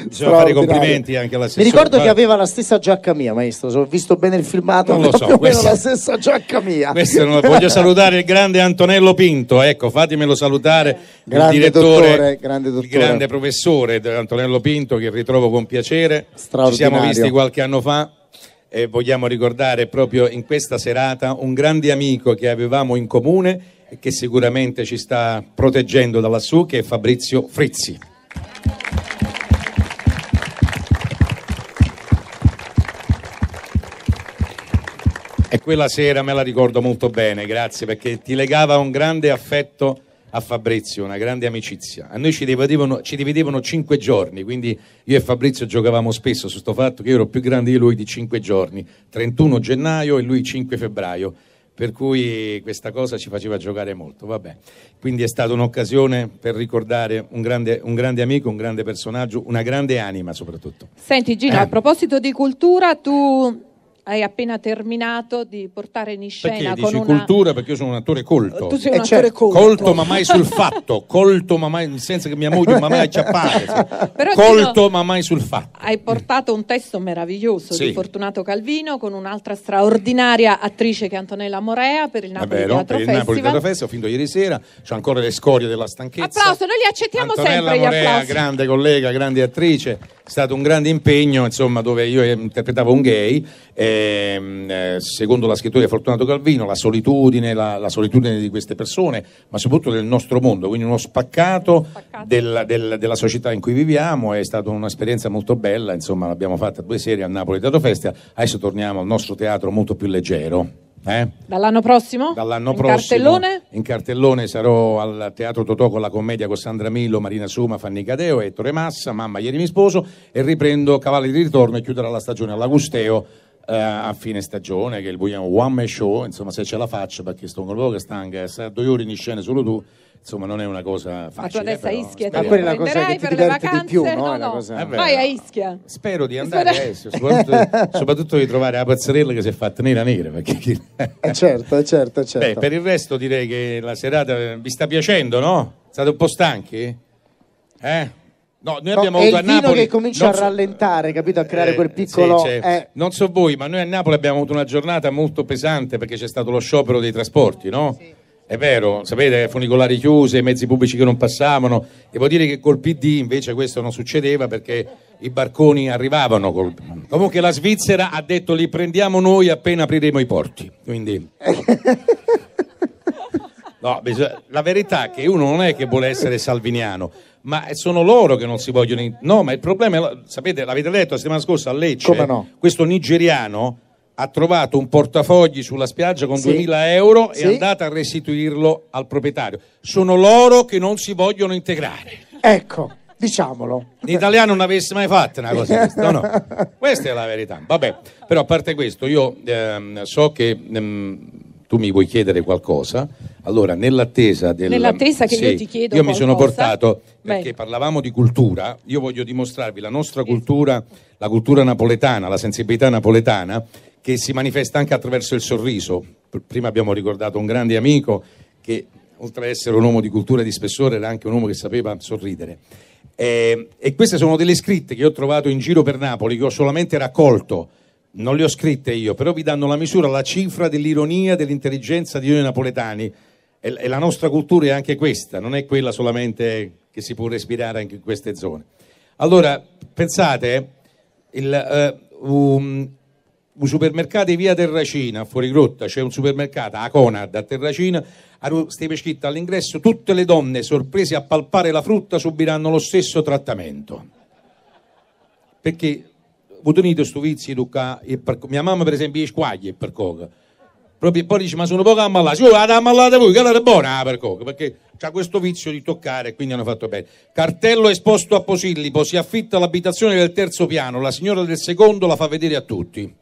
bisogna fare i complimenti anche Mi all'assessore. ricordo che Va- aveva la stessa giacca mia, maestro. Se ho visto bene il filmato, Non lo so, questo- la stessa giacca mia. Non voglio [LAUGHS] salutare il grande Antonello Pinto, ecco, fatemelo salutare, Grande il direttore, dottore, grande il dottore. grande professore Antonello Pinto che ritrovo con piacere. Ci siamo visti qualche anno fa e vogliamo ricordare proprio in questa serata un grande amico che avevamo in comune e che sicuramente ci sta proteggendo da lassù, che è Fabrizio Frizzi. Quella sera me la ricordo molto bene, grazie, perché ti legava un grande affetto a Fabrizio, una grande amicizia. A noi ci dividevano, ci dividevano cinque giorni, quindi io e Fabrizio giocavamo spesso su questo fatto che io ero più grande di lui di cinque giorni, 31 gennaio e lui 5 febbraio, per cui questa cosa ci faceva giocare molto, vabbè. Quindi è stata un'occasione per ricordare un grande, un grande amico, un grande personaggio, una grande anima soprattutto. Senti Gino, Eh. a proposito di cultura, tu hai appena terminato di portare in Perché scena dici con una... cultura? Perché io sono un attore colto. Tu sei un Eh, attore certo. colto. ma mai sul fatto, colto ma mai senso che mia moglie ma mai acciappare. [LAUGHS] Colto ma mai sul fatto. hai portato un testo meraviglioso Sì. di Fortunato Calvino con un'altra straordinaria attrice che è Antonella Morea per il Napoli vero, Teatro per il. Napoli Teatro Festival, ho finito ieri sera, c'ho ancora le scorie della stanchezza. Applauso, noi li accettiamo Antonella sempre gli Morea, applausi. grande collega, grande attrice, è stato un grande impegno, insomma, dove io interpretavo un gay, ehm, eh, secondo la scrittura di Fortunato Calvino, la solitudine, la, la solitudine di queste persone, ma soprattutto del nostro mondo, quindi uno spaccato, del- del- della società in cui viviamo, è stata un'esperienza molto bella, insomma, l'abbiamo fatta due serie al Napoli Teatro Festival, adesso torniamo al nostro teatro molto più leggero. eh? Dall'anno prossimo? Dall'anno In prossimo cartellone? in cartellone sarò al Teatro Totò con la commedia con Sandra Millo, Marina Suma, Fanny Cadeo, Ettore Massa, Mamma ieri mi sposo e riprendo Cavalli di ritorno e chiuderò la stagione all'Agusteo eh, a fine stagione che vogliamo one man show, insomma se ce la faccio perché sto con loro che stanno a due ore in scena solo tu, insomma non è una cosa Ma tu facile. adesso a però Ischia ti Ma è una cosa che ti per le diverte di vacanze? più, no? No, no. cosa- È vero. Vai a Ischia. Spero di andare adesso, soprattutto, [LAUGHS] soprattutto di trovare la pazzerella che si è fatta nera nera perché Eh, certo, eh, certo, eh, certo. Beh, per il resto direi che la serata eh, vi sta piacendo, no? State un po' stanchi? Eh? No, noi No, abbiamo è avuto a il vino Napoli che comincia non a so- rallentare, capito? A creare eh, quel piccolo... sì, c'è- eh, Non so voi, ma noi a Napoli abbiamo avuto una giornata molto pesante perché c'è stato lo sciopero dei trasporti, no? È vero, sapete, funicolari chiuse, mezzi pubblici che non passavano. Devo dire che col PD invece questo non succedeva perché i barconi arrivavano. col- Comunque la Svizzera ha detto li prendiamo noi appena apriremo i porti. Quindi [LAUGHS] No, la verità è che uno non è che vuole essere salviniano, ma sono loro che non si vogliono. in- No, ma il problema è, sapete, l'avete letto la settimana scorsa a Lecce? No? Questo nigeriano ha trovato un portafogli sulla spiaggia con Sì. 2000 euro Sì. e è andato a restituirlo al proprietario. Sono loro che non si vogliono integrare. Ecco, diciamolo. L'italiano non avesse mai fatto una cosa questa, no, no. [LAUGHS] Questa è la verità. Vabbè, però a parte questo, io ehm, so che ehm, tu mi vuoi chiedere qualcosa. Allora, nell'attesa del Nell'attesa che io Sì, ti chiedo Io mi sono qualcosa. portato Beh. perché parlavamo di cultura, io voglio dimostrarvi la nostra cultura, la cultura napoletana, la sensibilità napoletana che si manifesta anche attraverso il sorriso. Prima abbiamo ricordato un grande amico che oltre ad essere un uomo di cultura e di spessore era anche un uomo che sapeva sorridere. Eh, e queste sono delle scritte che ho trovato in giro per Napoli, che ho solamente raccolto, non le ho scritte io, però vi danno la misura, la cifra dell'ironia, dell'intelligenza di noi napoletani. E, la nostra cultura è anche questa, non è quella solamente che si può respirare anche in queste zone. Allora, pensate, il, eh, un, un supermercato di via Terracina, a fuori grotta, c'è un supermercato, a Conad, a Terracina, stava scritto all'ingresso tutte le donne sorprese a palpare la frutta subiranno lo stesso trattamento. Perché ho tenuto questo vizio Mia mamma, per esempio, i squagli per coca. Proprio, poi dice, ma sono poco ammallati. Sì, la ammallata voi, che era buona la per coca, perché c'ha questo vizio di toccare e quindi hanno fatto bene. Cartello esposto a Posillipo, si affitta l'abitazione del terzo piano, la signora del secondo la fa vedere a tutti.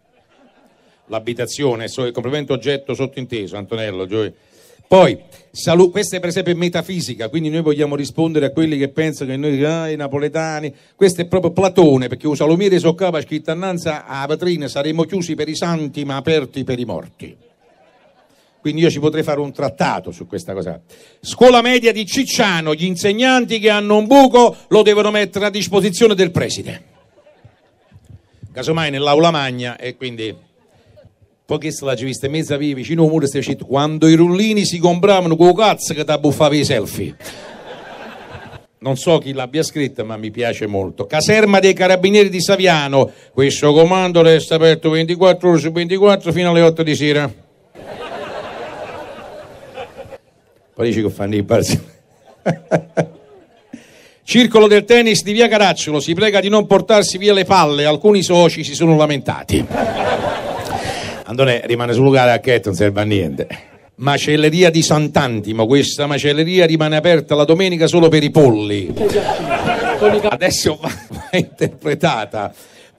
L'abitazione, il complemento oggetto sottinteso, Antonello. Gioia. Poi, salu- questa è per esempio metafisica, quindi noi vogliamo rispondere a quelli che pensano che noi, ah, i napoletani, questo è proprio Platone, perché un salumiere soccava scritto innanzi a vetrina, saremo chiusi per i santi ma aperti per i morti. Quindi io ci potrei fare un trattato su questa cosa. Scuola media di Cicciano, gli insegnanti che hanno un buco lo devono mettere a disposizione del preside. Casomai nell'aula magna e quindi poi che la ci vista mezza via vicino al muro e scritto quando i rullini si compravano con cazzo che ti buffavi i selfie. Non so chi l'abbia scritto, ma mi piace molto. Caserma dei Carabinieri di Saviano. Questo comando resta aperto 24 ore su 24 fino alle 8 di sera. Poi dici che fanno i parzi. [LAUGHS] Circolo del tennis di via Caracciolo. Si prega di non portarsi via le palle. Alcuni soci si sono lamentati. Andone rimane sul locale a Chetto, non serve a niente. Macelleria di Sant'Antimo, questa macelleria rimane aperta la domenica solo per i polli. Adesso va, va interpretata.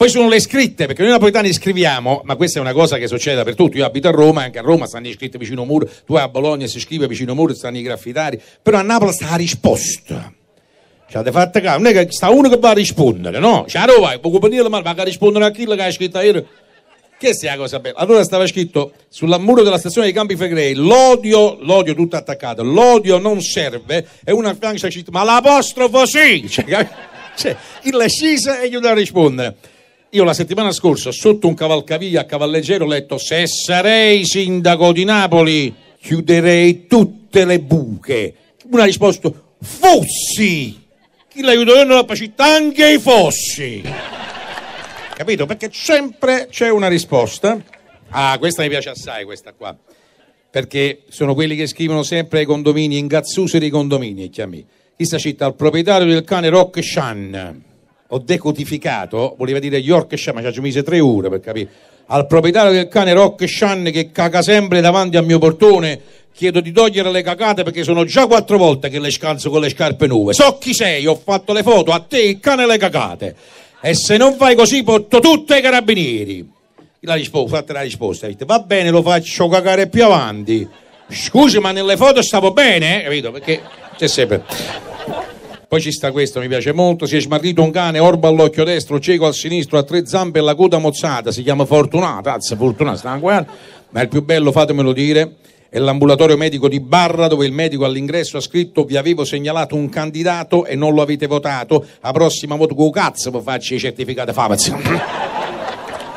Poi sono le scritte, perché noi napoletani scriviamo, ma questa è una cosa che succede dappertutto. Io abito a Roma, anche a Roma stanno le scritte vicino muro, tu a Bologna si scrive vicino muro, stanno i graffitari, però a Napoli sta la risposta. Ci avete fatto caso, non è che sta uno che va a rispondere, no? C'è a Roma, può dire, ma va a rispondere a chi che ha scritto ieri. È la cosa bella. Allora stava scritto sul muro della stazione dei Campi Flegrei: l'odio, l'odio tutto attaccato, l'odio non serve. E una fianca c'è scritto: ma l'apostrofo sì! Cioè, [LAUGHS] cioè, il scisa e gli a rispondere. Io la settimana scorsa, sotto un cavalcavia a cavalleggero, ho letto: Se sarei sindaco di Napoli, chiuderei tutte le buche. Una ha risposto: Fossi! Chi l'aiuta io nella città? Anche i fossi! Capito? Perché sempre c'è una risposta. Ah, questa mi piace assai, questa qua. Perché sono quelli che scrivono sempre ai condomini, ingazzusi dei condomini, chiami. Chi sta città? Il proprietario del cane Rock Shan. Ho decodificato, voleva dire Yorkshire, ma ci ha messo tre ore per capire. Al proprietario del cane Rock Shan che caga sempre davanti al mio portone, chiedo di togliere le cacate perché sono già quattro volte che le scalzo con le scarpe nuove. So chi sei, ho fatto le foto a te, il cane le cacate. E se non fai così porto tutti i carabinieri. La risposta, fatta la risposta, detto, va bene, lo faccio cagare più avanti. Scusi, ma nelle foto stavo bene, eh? capito? Perché c'è sempre. Poi ci sta questo, mi piace molto. Si è smarrito un cane, orba all'occhio destro, cieco al sinistro, ha tre zampe e la coda mozzata. Si chiama Fortunato, azza, Fortunato, sta guardando. Ma il più bello, fatemelo dire, è l'ambulatorio medico di Barra, dove il medico all'ingresso ha scritto: Vi avevo segnalato un candidato e non lo avete votato. La prossima voto con cazzo per farci i certificati Favaz.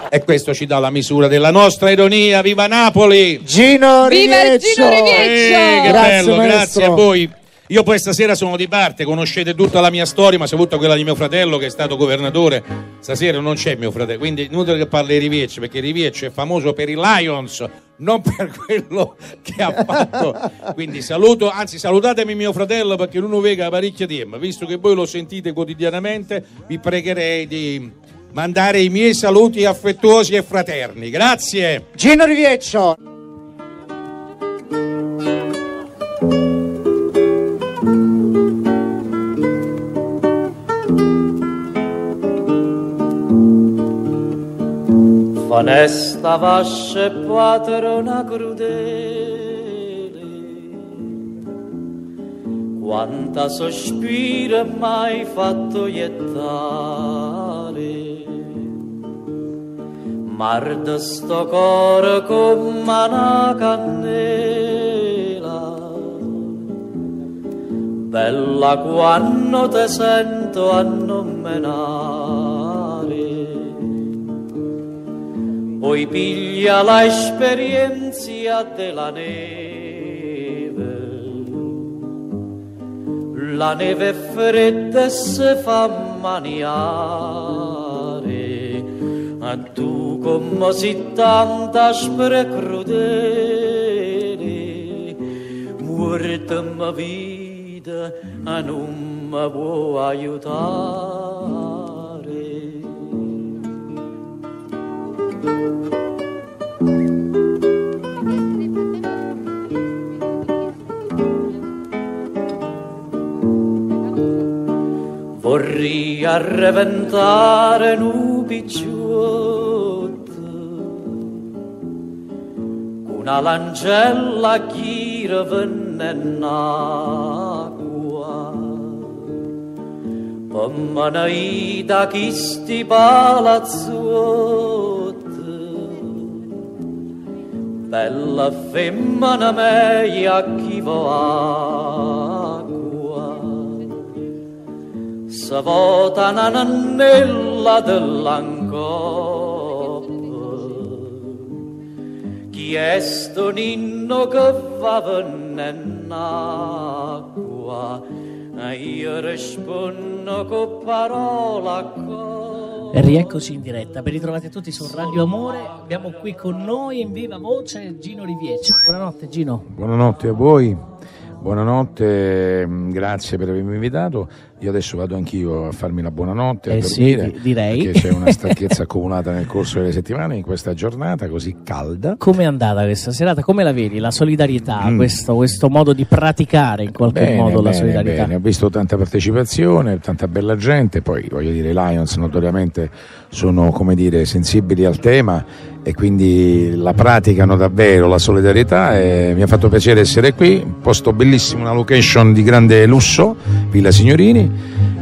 E questo ci dà la misura della nostra ironia. Viva Napoli! Gino Viva il Gino Rivieccio! Eh, che Grazie, bello, maestro. grazie a voi. Io poi stasera sono di parte, conoscete tutta la mia storia, ma soprattutto quella di mio fratello che è stato governatore. Stasera non c'è mio fratello, quindi inutile che parli di Rivieccio, perché Rivieccio è famoso per i Lions, non per quello che ha fatto. Quindi saluto, anzi salutatemi mio fratello perché non lo vega parecchio tempo, visto che voi lo sentite quotidianamente, vi pregherei di mandare i miei saluti affettuosi e fraterni. Grazie. Gino Rivieccio. Fanesta vasce patrona crudele. Quanta sospira mai fatto iettare Marda sto cuore come una cannella Bella quando te sento a non poi piglia la esperienza della neve. La neve fredda si fa maniare, a tu come si tanta aspra e crudele, muorta ma vita non mi può aiutare. Vorrei arreventare un picciotto una lancella che venne in acqua Pommanai da chi sti palazzotti Bella femmina mia chi acqua Se vota nanannella dell'ancoppa Chi è sto ninno che va venendo acqua E io rispondo con parola E rieccoci in diretta, ben ritrovati a tutti su Radio Amore. Abbiamo qui con noi in viva voce Gino Rivieccio. Buonanotte Gino. Buonanotte a voi, buonanotte, mm, grazie per avermi invitato. Io adesso vado anch'io a farmi la buonanotte, a Eh sì, dormire, di- direi. perché c'è una [LAUGHS] stanchezza accumulata nel corso delle settimane in questa giornata così calda. Come è andata questa serata? Come la vedi? La solidarietà, Mm. questo, questo modo di praticare in qualche Bene, modo la bene, solidarietà. bene. Ho visto tanta partecipazione, tanta bella gente, poi voglio dire i Lions notoriamente sono come dire sensibili al tema e quindi la praticano davvero la solidarietà e mi ha fatto piacere essere qui, un posto bellissimo, una location di grande lusso, Villa Signorini.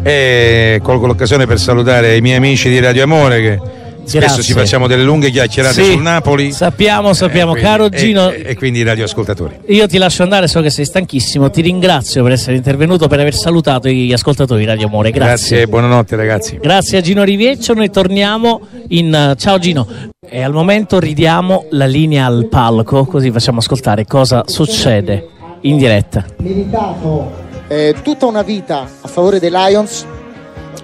E colgo l'occasione per salutare i miei amici di Radio Amore che spesso Grazie. ci facciamo delle lunghe chiacchierate Sì, sul Napoli. Sappiamo, sappiamo. quindi- Caro e- Gino, e, e quindi i radioascoltatori. io ti lascio andare, so che sei stanchissimo. Ti ringrazio per essere intervenuto, per aver salutato gli ascoltatori di Radio Amore. Grazie. Grazie, buonanotte ragazzi. Grazie a Gino Rivieccio, noi torniamo in... eh, Ciao Gino. E al momento ridiamo la linea al palco, così facciamo ascoltare cosa succede in diretta. Militato eh, tutta una vita a favore dei Lions,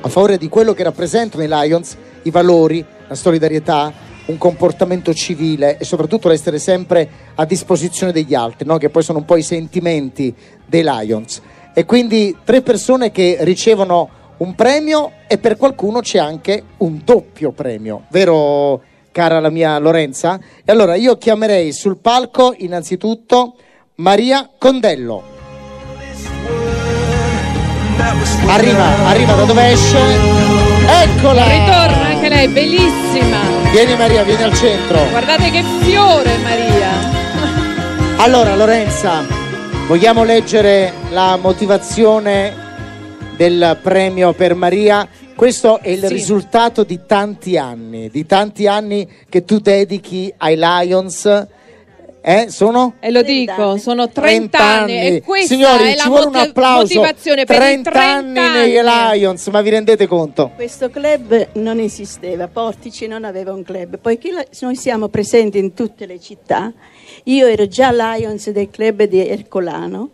a favore di quello che rappresentano i Lions, i valori, la solidarietà, un comportamento civile e soprattutto l'essere sempre a disposizione degli altri, no? che poi sono un po' i sentimenti dei Lions. E quindi tre persone che ricevono un premio e per qualcuno c'è anche un doppio premio, vero cara la mia Lorenza? E allora io chiamerei sul palco innanzitutto Maria Condello. Arriva, arriva da dove esce. Eccola! Ritorna anche lei, bellissima. Vieni Maria, vieni al centro. Guardate che fiore, Maria. Allora Lorenza, vogliamo leggere la motivazione del premio per Maria? Questo è il Sì. risultato di tanti anni, di tanti anni che tu dedichi ai Lions. Eh, sono? E lo dico, sono 30, anni, e questa Signori, è ci la vuole un applauso. motivazione per i 30 30 anni nei Lions, ma vi rendete conto? Questo club non esisteva, Portici non aveva un club, poiché la- noi siamo presenti in tutte le città. Io ero già Lions del club di Ercolano.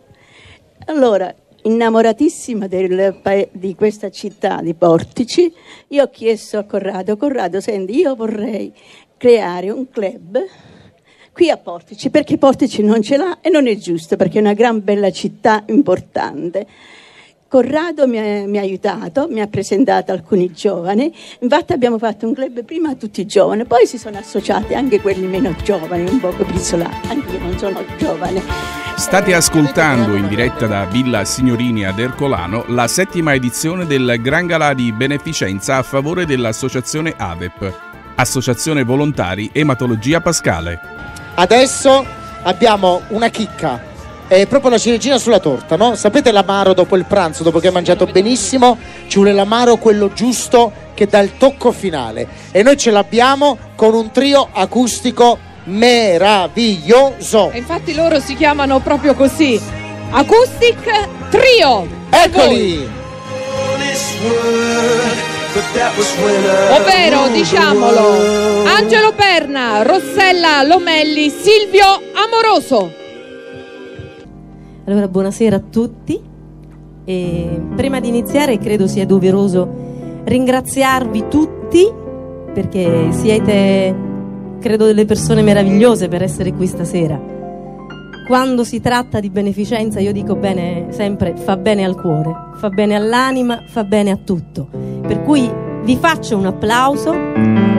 Allora, innamoratissima del di questa città di Portici, io ho chiesto a Corrado, Corrado, senti, io vorrei creare un club qui a Portici, perché Portici non ce l'ha e non è giusto, perché è una gran bella città importante. Corrado mi ha, mi ha aiutato, mi ha presentato alcuni giovani, infatti abbiamo fatto un club prima a tutti i giovani, poi si sono associati anche quelli meno giovani, un po' brizzolati, anche io non sono giovane. State ascoltando in diretta da Villa Signorini ad Ercolano la settima edizione del Gran Galà di beneficenza a favore dell'associazione AVEP, Associazione Volontari Ematologia Pascale. Adesso abbiamo una chicca, è proprio la ciliegina sulla torta, no? Sapete l'amaro dopo il pranzo, dopo che hai mangiato benissimo, ci vuole l'amaro quello giusto che dà il tocco finale. E noi ce l'abbiamo con un trio acustico meraviglioso. E infatti loro si chiamano proprio così. Acoustic Trio. Eccoli! Ovvero, diciamolo, Angelo Perna, Rossella Lomelli, Silvio Amoroso. Allora, buonasera a tutti. E prima di iniziare credo sia doveroso ringraziarvi tutti perché siete, credo, delle persone meravigliose per essere qui stasera. Quando si tratta di beneficenza io dico bene sempre fa bene al cuore, fa bene all'anima, fa bene a tutto. Per cui vi faccio un applauso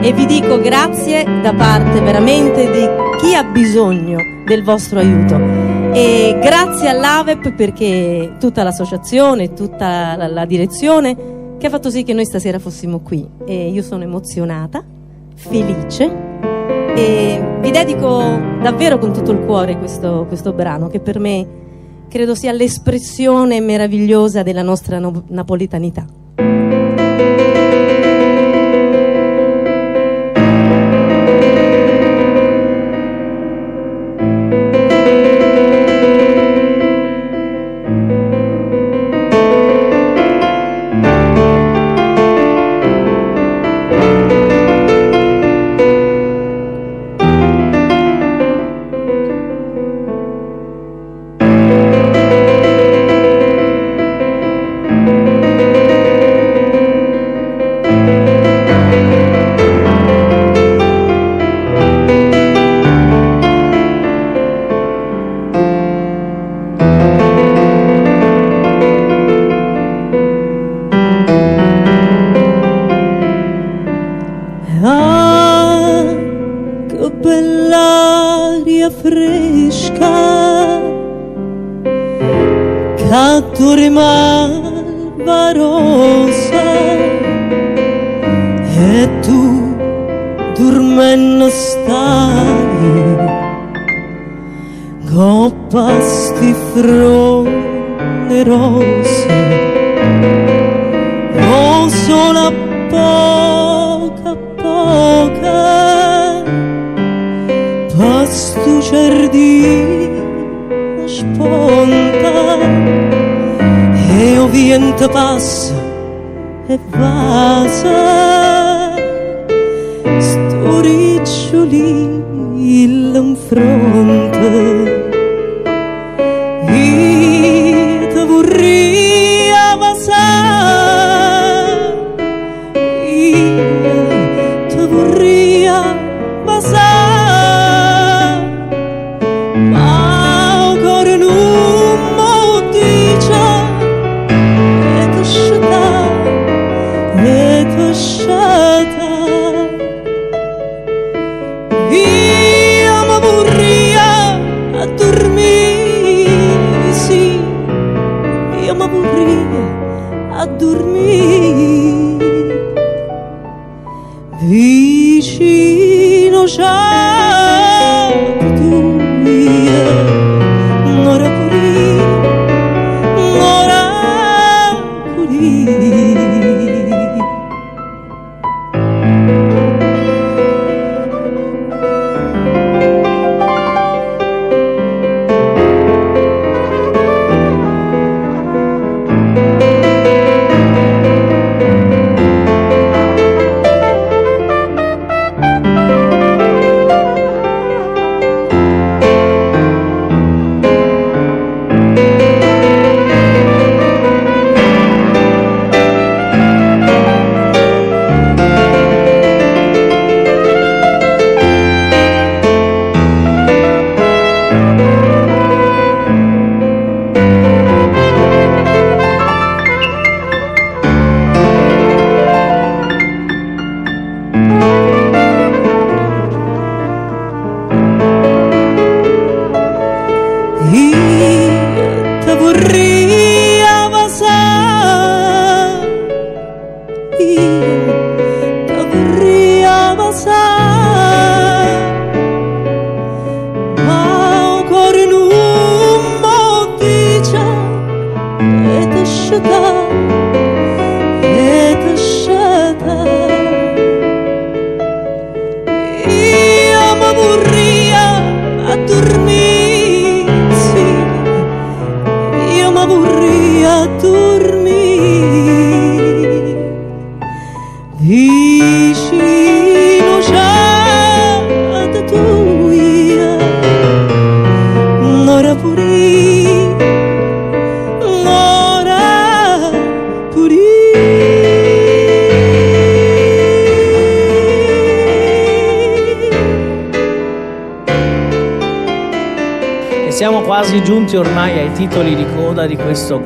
e vi dico grazie da parte veramente di chi ha bisogno del vostro aiuto. E grazie all'AVEP perché tutta l'associazione, tutta la, la direzione che ha fatto sì che noi stasera fossimo qui. E io sono emozionata, felice e vi dedico davvero con tutto il cuore questo, questo brano che per me credo sia l'espressione meravigliosa della nostra no- napoletanità. Ah,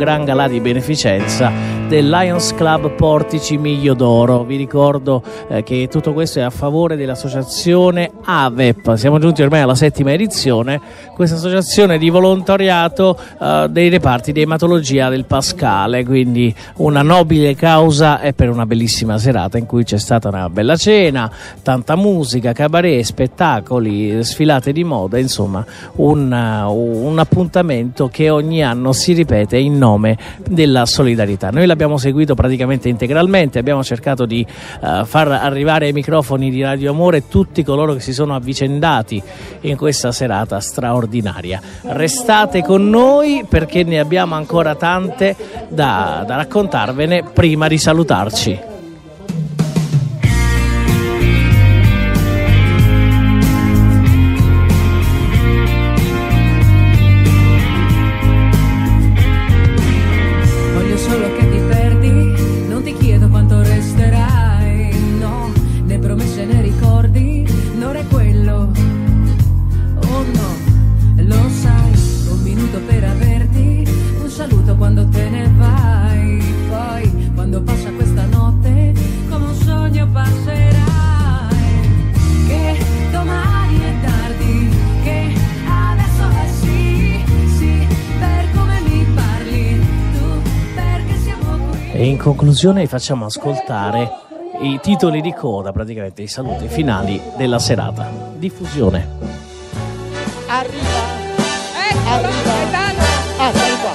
gran galà di beneficenza del Lions Club Portici Miglio d'Oro. Vi ricordo eh, che tutto questo è a favore dell'associazione AVEP. Siamo giunti ormai alla settima edizione, questa associazione di volontariato eh, dei reparti di ematologia del Pascale, quindi una nobile causa e per una bellissima serata in cui c'è stata una bella cena, tanta musica, cabaret, spettacoli, sfilate di moda, insomma un, uh, un appuntamento che ogni anno si ripete in nome della solidarietà. Noi l'abbiamo seguito praticamente integralmente, abbiamo cercato di uh, far arrivare ai microfoni di Radio Amore tutti coloro che si sono avvicendati in questa serata straordinaria. Restate con noi perché ne abbiamo ancora tante da, da raccontarvene prima di salutarci. Conclusione vi facciamo ascoltare i titoli di coda, praticamente i saluti finali della serata. Diffusione. Arriva. Arriva. Ah, sei qua.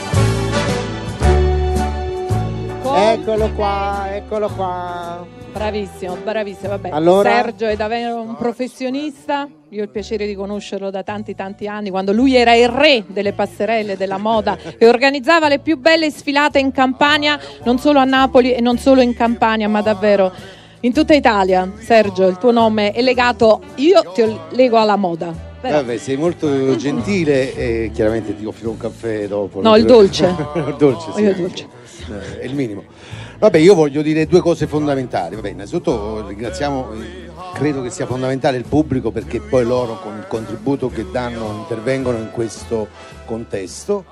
Eccolo qua, eccolo qua. Bravissimo, bravissimo. Vabbè, Allora? Sergio è davvero un professionista. Io ho il piacere di conoscerlo da tanti tanti anni, quando lui era il re delle passerelle della moda e organizzava le più belle sfilate in Campania, non solo a Napoli e non solo in Campania, ma davvero in tutta Italia. Sergio, il tuo nome è legato, io ti lego alla moda. Però- Vabbè, sei molto gentile e chiaramente ti offro un caffè dopo. No, il dolce. [LAUGHS] il dolce, sì. Io il dolce. Eh, È il minimo. Vabbè, io voglio dire due cose fondamentali. Vabbè, innanzitutto ringraziamo, eh, credo che sia fondamentale il pubblico perché poi loro con il contributo che danno intervengono in questo contesto.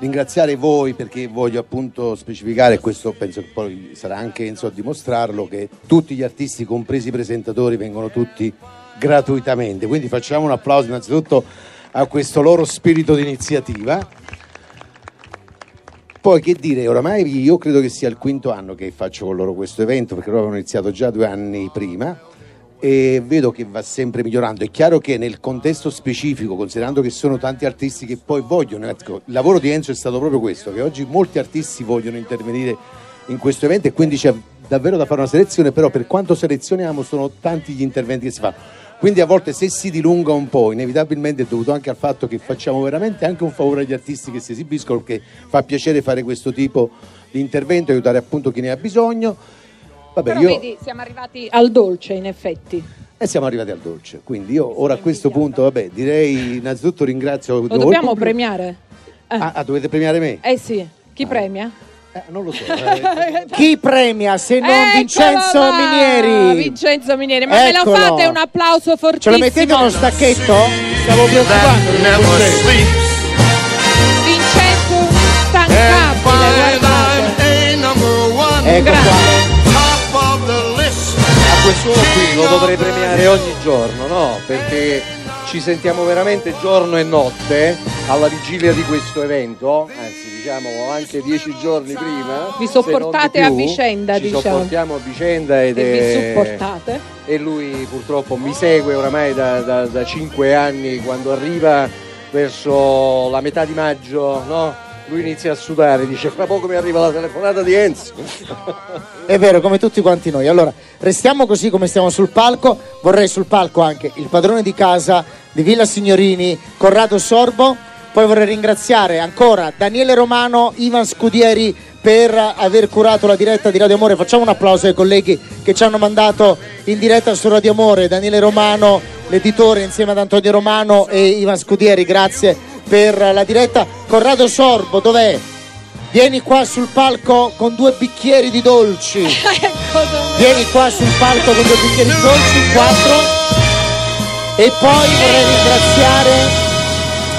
Ringraziare voi perché voglio appunto specificare, questo penso che poi sarà anche Enzo a dimostrarlo, che tutti gli artisti, compresi i presentatori, vengono tutti gratuitamente. Quindi facciamo un applauso innanzitutto a questo loro spirito di iniziativa. Poi che dire, oramai io credo che sia il quinto anno che faccio con loro questo evento, perché loro hanno iniziato già due anni prima e vedo che va sempre migliorando. È chiaro che nel contesto specifico, considerando che sono tanti artisti che poi vogliono, ecco, il lavoro di Enzo è stato proprio questo, che oggi molti artisti vogliono intervenire in questo evento e quindi c'è davvero da fare una selezione, però per quanto selezioniamo sono tanti gli interventi che si fanno. Quindi a volte se si dilunga un po', inevitabilmente è dovuto anche al fatto che facciamo veramente anche un favore agli artisti che si esibiscono, perché fa piacere fare questo tipo di intervento, aiutare appunto chi ne ha bisogno. Vabbè, Però io... vedi, siamo arrivati al dolce in effetti. E siamo arrivati al dolce, quindi io ora a questo punto, vabbè, direi innanzitutto ringrazio... Lo dobbiamo premiare? Ah, ah, dovete premiare me? Eh sì, chi premia? [LAUGHS] non lo so. Chi premia se non Eccolo Vincenzo là, Minieri? Vincenzo Minieri, ma me lo Eccolo. fate un applauso Ce fortissimo? lo mettete uno stacchetto? Stavo preoccupando. Vincenzo instancabile. Ecco Grazie. A quest'uomo qui lo dovrei premiare ogni giorno, no? Perché ci sentiamo veramente giorno e notte alla vigilia di questo evento, anzi diciamo anche dieci giorni prima. Vi sopportate più, a vicenda, ci diciamo. sopportiamo a vicenda ed E vi è- supportate. e lui purtroppo mi segue oramai da, da, da cinque anni quando arriva verso la metà di maggio, no? Lui inizia a sudare, dice fra poco mi arriva la telefonata di Enzo. [LAUGHS] È vero, come tutti quanti noi. Allora, restiamo così come stiamo sul palco. Vorrei sul palco anche il padrone di casa di Villa Signorini, Corrado Sorbo. Poi vorrei ringraziare ancora Daniele Romano, Ivan Scudieri per aver curato la diretta di Radio Amore. Facciamo un applauso ai colleghi che ci hanno mandato in diretta su Radio Amore. Daniele Romano, l'editore insieme ad Antonio Romano e Ivan Scudieri, grazie per la diretta. Corrado Sorbo, dov'è? Vieni qua sul palco con due bicchieri di dolci. [LAUGHS] Vieni qua sul palco con due bicchieri di dolci, quattro. E poi vorrei ringraziare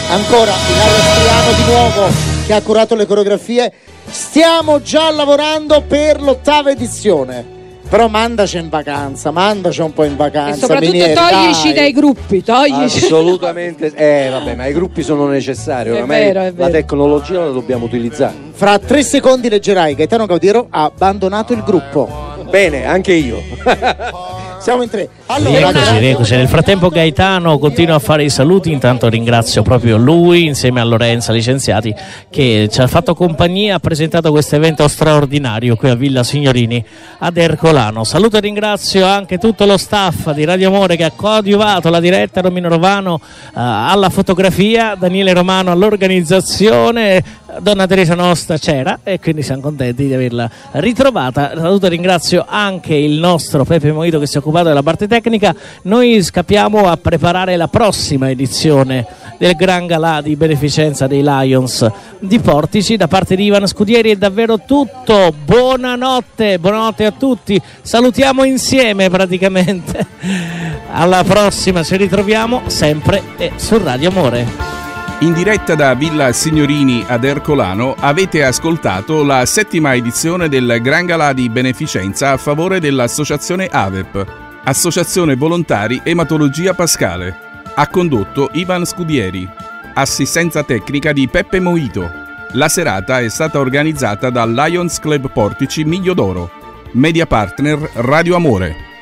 ancora Ilaria Striano di nuovo che ha curato le coreografie. Stiamo già lavorando per l'ottava edizione. Però mandaci in vacanza, mandaci un po' in vacanza. E soprattutto Minieri, toglici dai. dai gruppi, toglici. Assolutamente, eh vabbè, ma i gruppi sono necessari, È oramai vero, è la vero. tecnologia la dobbiamo utilizzare. Fra tre secondi leggerai Gaetano Gaudiero ha abbandonato il gruppo. Bene, anche io. [LAUGHS] Siamo in tre. Allora, Eccoci, eccoci. Nel frattempo Gaetano continua a fare i saluti, intanto ringrazio proprio lui insieme a Lorenza Licenziati che ci ha fatto compagnia, ha presentato questo evento straordinario qui a Villa Signorini ad Ercolano. Saluto e ringrazio anche tutto lo staff di Radio Amore che ha coadiuvato la diretta, Romino Rovano eh, alla fotografia, Daniele Romano all'organizzazione, Donna Teresa Nostra c'era e quindi siamo contenti di averla ritrovata. Saluto e ringrazio anche il nostro Pepe Moito che si è occupato della parte tecnica. Noi scappiamo a preparare la prossima edizione del Gran Galà di beneficenza dei Lions di Portici. Da parte di Ivan Scudieri è davvero tutto. Buonanotte, buonanotte a tutti. Salutiamo insieme praticamente. Alla prossima, ci ritroviamo sempre su Radio Amore. In diretta da Villa Signorini ad Ercolano avete ascoltato la settima edizione del Gran Galà di beneficenza a favore dell'associazione AVEP, Associazione Volontari Ematologia Pascale. Ha condotto Ivan Scudieri. Assistenza tecnica di Peppe Moito. La serata è stata organizzata dal Lions Club Portici Miglio d'Oro. Media partner Radio Amore.